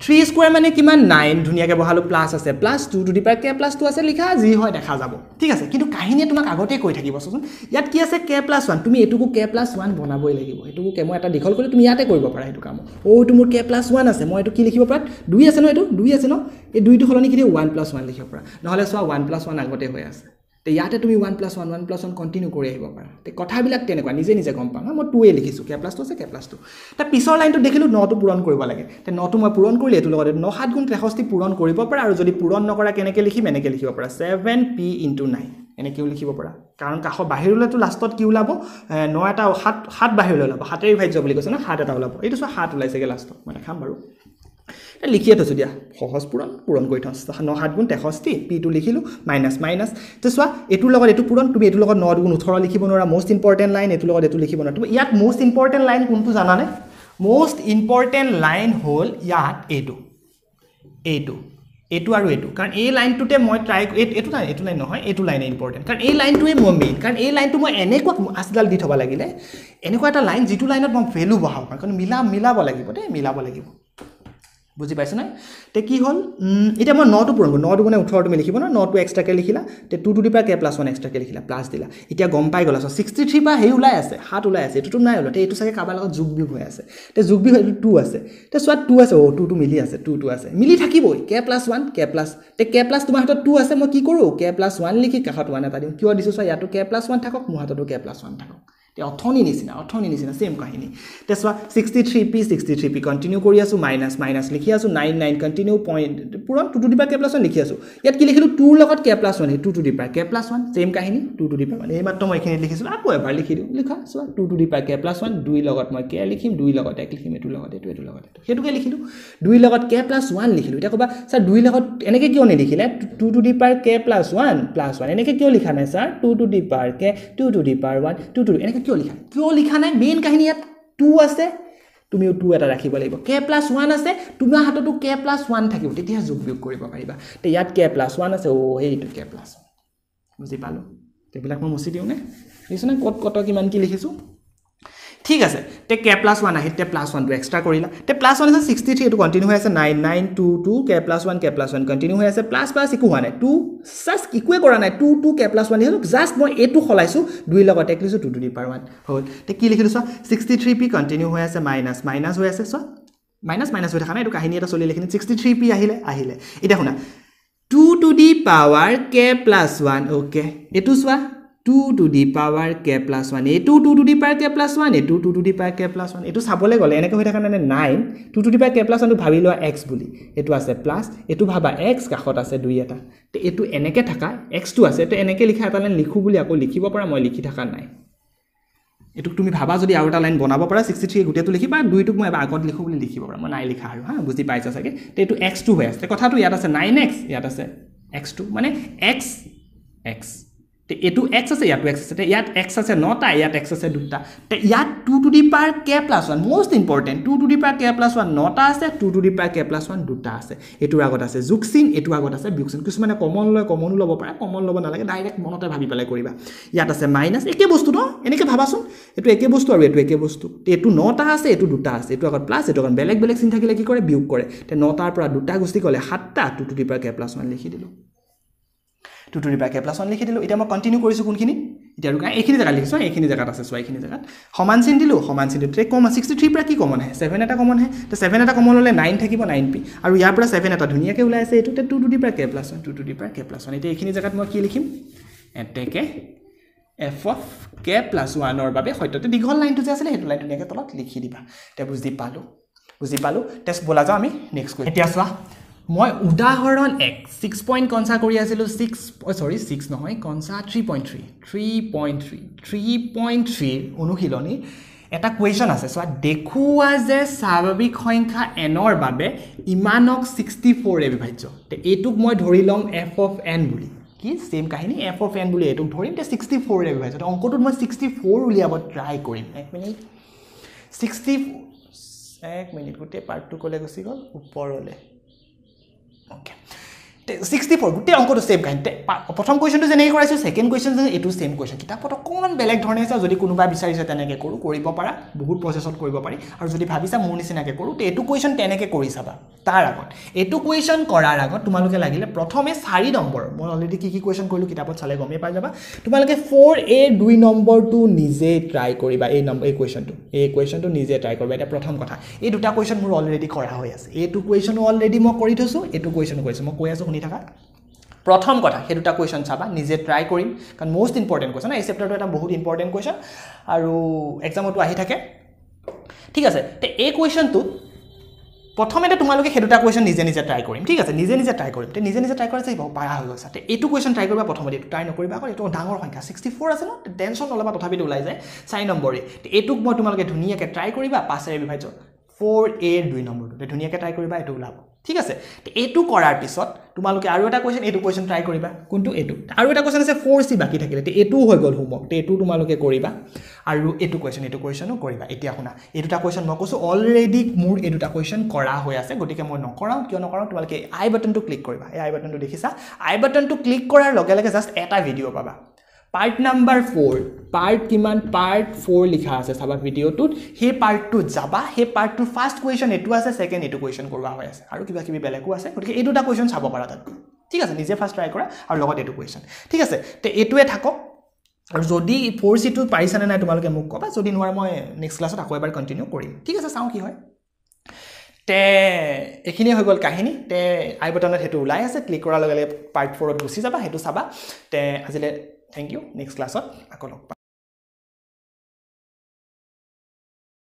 থ্ৰী স্কুৱেৰ মানে কিমান? নাইন ধুনীয়াকৈ বহালোঁ প্লাছ আছে। Plus two to the pi k plus two আছে লিখা যি হয় দেখা যাব। ঠিক আছে? কিন্তু কাহিনীয়ে তোমাক আগতেই কৈ থাকিব চোৱাচোন ইয়াত কি আছে? কে প্লাছ ওৱান তুমি এইটোকো কে প্লাছ ওৱান বনাবই লাগিব। এইটোকো কে মই এটা দীঘল কৰি তুমি ইয়াতে কৰিব পাৰা সেইটো কাম। অ' এইটো মোৰ কে প্লাছ ওৱান আছে। মই এইটো কি লিখিব পাৰা? দুই আছে ন এইটো? দুই আছে ন? এই দুইটো সলনি কি ওৱান প্লাছ ওৱান লিখিব পাৰা। নহ'লে চোৱা ওৱান প্লাছ ওৱান আগতে হৈ আছে। তে ইয়াতে তুমি one plus one one plus one continue কৰি আহিব পাৰা। তে কথাবিলাক তেনেকুৱা নিজে নিজে গম পাম। মই টুৱে লিখিছোঁ কে প্লাছ টু আছে কে প্লাছ টু তাৰ পিছৰ লাইনটো দেখিলোঁ নটো পূৰণ কৰিব লাগে। তে নটো মই পূৰণ কৰিলোঁ এইটোৰ লগতে ন সাত গুণ তেষষ্ঠি পূৰণ কৰিব পাৰা আৰু যদি পূৰণ নকৰা কেনেকৈ লিখিম এনেকৈ লিখিব পাৰা। ছেভেন পি ইনটু নাইন এনেকৈও লিখিব পাৰা। কাৰণ কাষৰ বাহিৰলৈতো লাষ্টত কি ওলাব? ন এটা সাত সাত বাহিৰলৈ ওলাব। সাতেৰ ভাজ্য বুলি কৈছে ন সাত এটা ওলাব। এইটো চোৱা সাত ওলাইছেগৈ লাষ্টত মই দেখাম বাৰু। লিখিয়ে থৈছোঁ দিয়া। সহজ পূৰণ পূৰণ কৰি থওঁ। ন সাত গুণ তেষষ্ঠি পিটো লিখিলোঁ মাইনাছ মাইনাছ। তো চোৱা এইটোৰ লগত এইটো পূৰণ তুমি এইটোৰ লগত ন দুগুণ ওঠৰ লিখিব নোৱাৰা মষ্ট ইম্পৰ্টেণ্ট লাইন এইটোৰ লগত এইটো লিখিব নোৱাৰা। তুমি ইয়াত মষ্ট ইম্পৰ্টেণ্ট লাইন কোনটো জানানে? মষ্ট ইম্পৰ্টেণ্ট লাইন হ'ল ইয়াত এইটো। এইটো। এইটো আৰু এইটো। কাৰণ এই লাইনটোতে মই ট্ৰাই এইটো নাই এইটো লাইন নহয় এইটো লাইনে ইম্পৰ্টেণ্ট কাৰণ এই লাইনটোৱে মই মেইন কাৰণ এই লাইনটো মই এনেকুৱা আচডাল দি থ'ব লাগিলে এনেকুৱা এটা লাইন যিটো লাইনত মই ভেলু বহাব পাৰোঁ। কাৰণ মিলা মিলাব লাগিব দেই মিলাব লাগিব। বুজি পাইছে নাই তে কি হ'ল? এতিয়া মই নটো পূৰণ কৰোঁ নটো মানে ওঠৰ তুমি লিখিব ন? নটো এক্সট্ৰাকৈ লিখিলা। তে টু টু দি পৰা কে প্লাছ ওৱান এক্সট্ৰাকৈ লিখিলা। প্লাছ দিলা। এতিয়া গম পাই গ'লা। চোৱা ছিক্সটি থ্ৰী পৰা সেই ওলাই আছে। সাত ওলাই আছে। এইটোতো নাই ওলোৱা। এইটো চাগে কাৰোবাৰ লগত যোগ বিয়োগ হৈ আছে। তে যোগ বিয়োগ এইটো টু আছে। তে চোৱা টু আছে। অ' টুটো মিলি আছে। টু টু আছে। মিলি থাকিবই। K plus one k plus তে কে প্লাছ তোমাৰ হাতত টু আছে। মই কি কৰোঁ? কে প্লাছ ওৱান লিখি কাষত ওৱান এটা দিম। কিয় দিছোঁ চোৱা? ইয়াতো কে প্লাছ ওৱান থাকক মোৰ হাততো কে প্লাছ ওৱান থাকক। এতিয়া অথনি নিচিনা অথনি নিচিনা ছেইম কাহিনী এতিয়া চোৱা sixty three p sixty three p continue কৰি আছোঁ মাইনাছ মাইনাছ লিখি আছোঁ নাইন নাইন কণ্টিনিউ পইণ্ট পূৰণ two to the power k plus one লিখি আছোঁ ইয়াত কি লিখিলোঁ টুৰ লগত k plus one two to the power k plus one same কাহিনী টু টু দি পাৰ মানে এইমাত্ৰ মই এইখিনি লিখিছিলোঁ আকৌ এবাৰ লিখি দিওঁ লিখা চোৱা two to the power k plus one দুই লগত মই কে লিখিম দুই লগত এক লিখিম এইটোৰ লগত এইটো এইটোৰ লগত এইটো সেইটোকে লিখিলোঁ দুই লগত কে প্লাছ ওৱান লিখিলোঁ এতিয়া ক'বা ছাৰ দুই লগত এনেকৈ কিয় নিলিখিলে two to the power k plus one plus one এনেকৈ কিয় লিখা নাই sir two to the power k two to the power one two two এনেকৈ কিয় লিখা? কিয় লিখা নাই? মেইন কাহিনী ইয়াত টু আছে। তুমিও টু এটা ৰাখিব লাগিব। কে প্লাছ ওৱান আছে। তোমাৰ হাততো কে প্লাছ ওৱান থাকিব। তেতিয়া যোগ বিয়োগ কৰিব পাৰিবা। তে ইয়াত কে প্লাছ ওৱান আছে। অ' সেইটো কে প্লাছ বুজি পালোঁ? এইবিলাক মই মুচি দিওঁ নে দেখিছোঁনে ক'ত ক'ত কিমান কি লিখিছোঁ? ঠিক আছে তে কে প্লাছ ওৱান আহি তে প্লাছ ওৱানটো এক্সট্ৰা কৰিলা তে প্লাছ ওৱান আছে ছিক্সটি থ্ৰী এইটো কণ্টিনিউ হৈ আছে nine nine two two k plus one k plus one continue হৈ আছে প্লাছ প্লাছ একো হোৱা নাই। টু জাষ্ট একোৱে কৰা নাই। Two two k plus one just মই এইটো সলাইছোঁ দুই লগত এক লিখিছোঁ two to the power one হ'ল। তে কি লিখিলোঁ চোৱা? ছিক্সটি থ্ৰী পি কণ্টিনিউ হৈ আছে মাইনাছ মাইনাছ হৈ আছে চোৱা। মাইনাছ মাইনাছ হৈ থকা নাই এইটো কাহিনী এটা চলি লিখিলোঁ ছিক্সটি থ্ৰী পি আহিলে আহিলে। এতিয়া শুনা। Two to the power k plus one okay এইটো চোৱা two to the power k plus one এইটো two to the power k plus one এইটো two to the power k plus one এইটো চাবলৈ গ'লে এনেকৈ হৈ থকা মানে nine two to the power k plus ওৱানটো ভাবি লোৱা এক্স বুলি। এইটো আছে প্লাছ এইটো ভাবা এক্স কাষত আছে দুই এটা। তো এইটো এনেকৈ থকা এক্সটো আছে তো এনেকৈ লিখা এটা লাইন লিখোঁ বুলি আকৌ লিখিব পৰা মই লিখি থকা নাই। এইটোক তুমি ভাবা যদি আৰু এটা লাইন বনাব পাৰা ছিক্সটি থ্ৰী গোটেইটো লিখিবা দুইটোক মই এবাৰ আগত লিখোঁ বুলি লিখিব পাৰা। মই নাই লিখা আৰু হা বুজি পাইছা চাগে? এইটো এক্স টু হৈ আছে। কথাটো ইয়াত আছে নাইন এক্স ইয়াত আছে এক্স টু। মানে এক্স এক্স এইটো এক্স আছে ইয়াতো এক্স আছে ইয়াত এক্স আছে নটা ইয়াত এক্স আছে দুটা। ইয়াত two to the power k plus one most important two to the power k plus one নটা আছে two to the power k plus one দুটা আছে। এইটোৰ আগত আছে যোগ চিন এইটোৰ আগত আছে বিয়োগ চিন কিছুমানে কমন লয় কমনো ল'ব পাৰে কমন ল'ব নালাগে ডাইৰেক্ট মনতে ভাবি পেলাই কৰিবা। ইয়াত আছে মাইনাছ একে বস্তু ন? এনেকৈ ভাবাচোন এইটো একে বস্তু আৰু এইটো একে বস্তু। এইটো নটা আছে এইটো দুটা আছে এইটো আগত প্লাছ এইটো আগত বেলেগ বেলেগ চিন থাকিলে কি কৰে? বিয়োগ কৰে। নটাৰ পৰা দুটা গুচি গ'লে সাতটা two to the power k plus one লিখি দিলোঁ। Two to the power k plus one লিখি দিলোঁ। এতিয়া মই কণ্টিনিউ কৰিছোঁ কোনখিনি? এতিয়া আৰু এইখিনি জেগাত লিখিছোঁ এইখিনি জেগাত আছে চোৱা এইখিনি জেগাত। সমান চিন দিলোঁ সমান চিন দিলোঁ। কমন ছিক্সটি থ্ৰীৰ পৰা কি কমন আহে? ছেভেন এটা কমন আহে। তো ছেভেন এটা কমন হ'লে নাইন থাকিব নাইন পি আৰু ইয়াৰ পৰা ছেভেন এটা ধুনীয়াকৈ ওলাই আছে এইটোতে two to the power k plus one two to the power k plus one এতিয়া এইখিনি জেগাত মই কি লিখিম? এতেকে এফ অফ কে প্লাছ ওৱানৰ বাবে সত্যতে দীঘল লাইনটো যে আছিলে সেইটো লাইন ধুনীয়াকৈ তলত লিখি দিবা। এতিয়া বুজি পালোঁ। বুজি পালোঁ। টেষ্ট ব'লা যাওঁ আমি নেক্সট কৰিম এতিয়া চোৱা মই উদাহৰণ এক ছিক্স পইণ্ট কনচা কৰি আছিলোঁ ছিক্স চৰি ছিক্স নহয় কনচা three point three three point three three point থ্ৰীৰ অনুশীলনী এটা কুৱেশ্যন আছে চোৱা দেখুওৱা যে স্বাভাৱিক সংখ্যা এনৰ বাবে ইমানক ছিক্সটি ফ'ৰে বিভাজ্য। এইটোক মই ধৰি ল'ম এফ অফ এন বুলি। কি? ছেইম কাহিনী এফ অফ এন বুলি এইটোক ধৰিম তে ছিক্সটি ফ'ৰে বিভাজ্য। অংকটোত মই ছিক্সটি ফ'ৰ উলিয়াব ট্ৰাই কৰিম। এক মিনিট ছিক্সটি এক মিনিট গোটেই পাৰ্টটো ক'লে গুচি গ'ল ওপৰলৈ। ছিক্সটি ফ'ৰ গোটেই অংকটো ছেম কাহিনী। প্ৰথম কুৱেশ্যনটো যেনেকৈ কৰাইছোঁ ছেকেণ্ড কুৱেশ্যন যে এইটো ছেম কুৱেশ্যন কিতাপত অকণমান বেলেগ ধৰণে আছে যদি কোনোবাই বিচাৰিছে তেনেকৈ কৰোঁ কৰিব পাৰা বহুত প্ৰচেছত কৰিব পাৰি। আৰু যদি ভাবিছা মোৰ নিচিনাকৈ কৰোঁ তে এইটো কুৱেশ্যন তেনেকৈ কৰি চাবা। তাৰ আগত এইটো কুৱেশ্যন কৰাৰ আগত তোমালোকে লাগিলে প্ৰথমে চাৰি নম্বৰ মই অলৰেডি কি কি কুৱেশ্যন কৰিলোঁ কিতাপত চালে গমেই পাই যাবা। তোমালোকে ফ'ৰ এ দুই নম্বৰটো নিজে ট্ৰাই কৰিবা এই নম্বৰ এই কুৱেশ্যনটো এই কুৱেশ্যনটো নিজে ট্ৰাই কৰিবা এতিয়া প্ৰথম কথা। এই দুটা কুৱেশ্যন মোৰ অলৰেডি কৰা হৈ আছে। এইটো কুৱেশ্যনো অলৰেডি মই কৰি থৈছোঁ এইটো কুৱেশ্যনো কৰিছোঁ মই কৈ আছোঁ শুনি থাকা। প্ৰথম কথা সেই দুটা কুৱেশ্যন চাবা নিজে ট্ৰাই কৰিম। কাৰণ মষ্ট ইম্পৰ্টেণ্ট কুৱেশ্যন এই চেপ্টাৰটো এটা বহুত ইম্পৰ্টেণ্ট কুৱেশ্যন আৰু এক্সামতো আহি থাকে। ঠিক আছে তে এই কুৱেশ্যনটোত প্ৰথমতে তোমালোকে সেই দুটা কুৱেশ্যন নিজে নিজে ট্ৰাই কৰিম। ঠিক আছে নিজে নিজে ট্ৰাই কৰিম। তে নিজে নিজে ট্ৰাই কৰা যে পাৰা হৈ গৈছে। এইটো কুৱেশ্যন ট্ৰাই কৰিবা প্ৰথমতে এইটো ট্ৰাই নকৰিবা আকৌ এইটো ডাঙৰ সংখ্যা। ছিক্সটি ফ'ৰ আছে ন? টেনশ্যন নল'বা তথাপিতো ওলাই যায়। চাৰি নম্বৰে। এইটোক মই তোমালোকে ধুনীয়াকৈ ট্ৰাই কৰিবা পাঁচেৰে বিভাজ্য। ফ'ৰ এৰ দুই নম্বৰটো। ধুনীয়াকৈ ট্ৰাই কৰিবা এইটো ওলাব। ঠিক আছে? এইটো কৰাৰ পিছত তোমালোকে আৰু এটা কুৱেশ্যন এইটো কুৱেশ্যন ট্ৰাই কৰিবা। কোনটো? এইটো। আৰু এটা কুৱেশ্যন আছে ফ'ৰ চি বাকী থাকিলে। এইটোও হৈ গ'ল হোমৱৰ্ক এইটো তোমালোকে কৰিবা। আৰু এইটো কুৱেশ্যন এইটো কুৱেশ্যনো কৰিবা। এতিয়া শুনা এই দুটা কুৱেশ্যন মই কৈছোঁ অলৰেডি মোৰ এই দুটা কুৱেশ্যন কৰা হৈ আছে। গতিকে মই নকৰাওঁ কিয় নকৰাওঁ তোমালোকে আই বাটনটো ক্লিক কৰিবা। এই আই বাটনটো দেখিছা? আই বাটনটো ক্লিক কৰাৰ লগে লগে জাষ্ট এটা ভিডিঅ' পাবা। পাৰ্ট নাম্বাৰ ফ'ৰ পাৰ্ট কিমান পাৰ্ট ফ'ৰ লিখা আছে চাবা ভিডিঅ'টোত। সেই পাৰ্টটোত যাবা সেই পাৰ্টটোৰ ফাৰ্ষ্ট কুৱেশ্যন এইটো আছে ছেকেণ্ড এইটো কুৱেশ্যন কৰোৱা হৈ আছে। আৰু কিবা কিবি বেলেগো আছে গতিকে এই দুটা কুৱেশ্যন চাব পাৰা তাত। ঠিক আছে নিজে ফাৰ্ষ্ট ট্ৰাই কৰা আৰু লগত এইটো কুৱেশ্যন ঠিক আছে তে এইটোৱে থাকক। আৰু যদি ফ'ৰ চিটো পাৰিছানে নাই তোমালোকে মোক ক'বা যদি নোৱাৰা মই নেক্সট ক্লাছত আকৌ এবাৰ কণ্টিনিউ কৰিম। ঠিক আছে চাওঁ কি হয়। তে এইখিনিয়ে হৈ গ'ল কাহিনী। তে আই বটনত সেইটো ওলাই আছে ক্লিক কৰাৰ লগে লগে পাৰ্ট ফ'ৰত গুচি যাবা সেইটো চাবা। তে আজিলৈ থেংক ইউ নেক্সট ক্লাছত আকৌ লগ পাম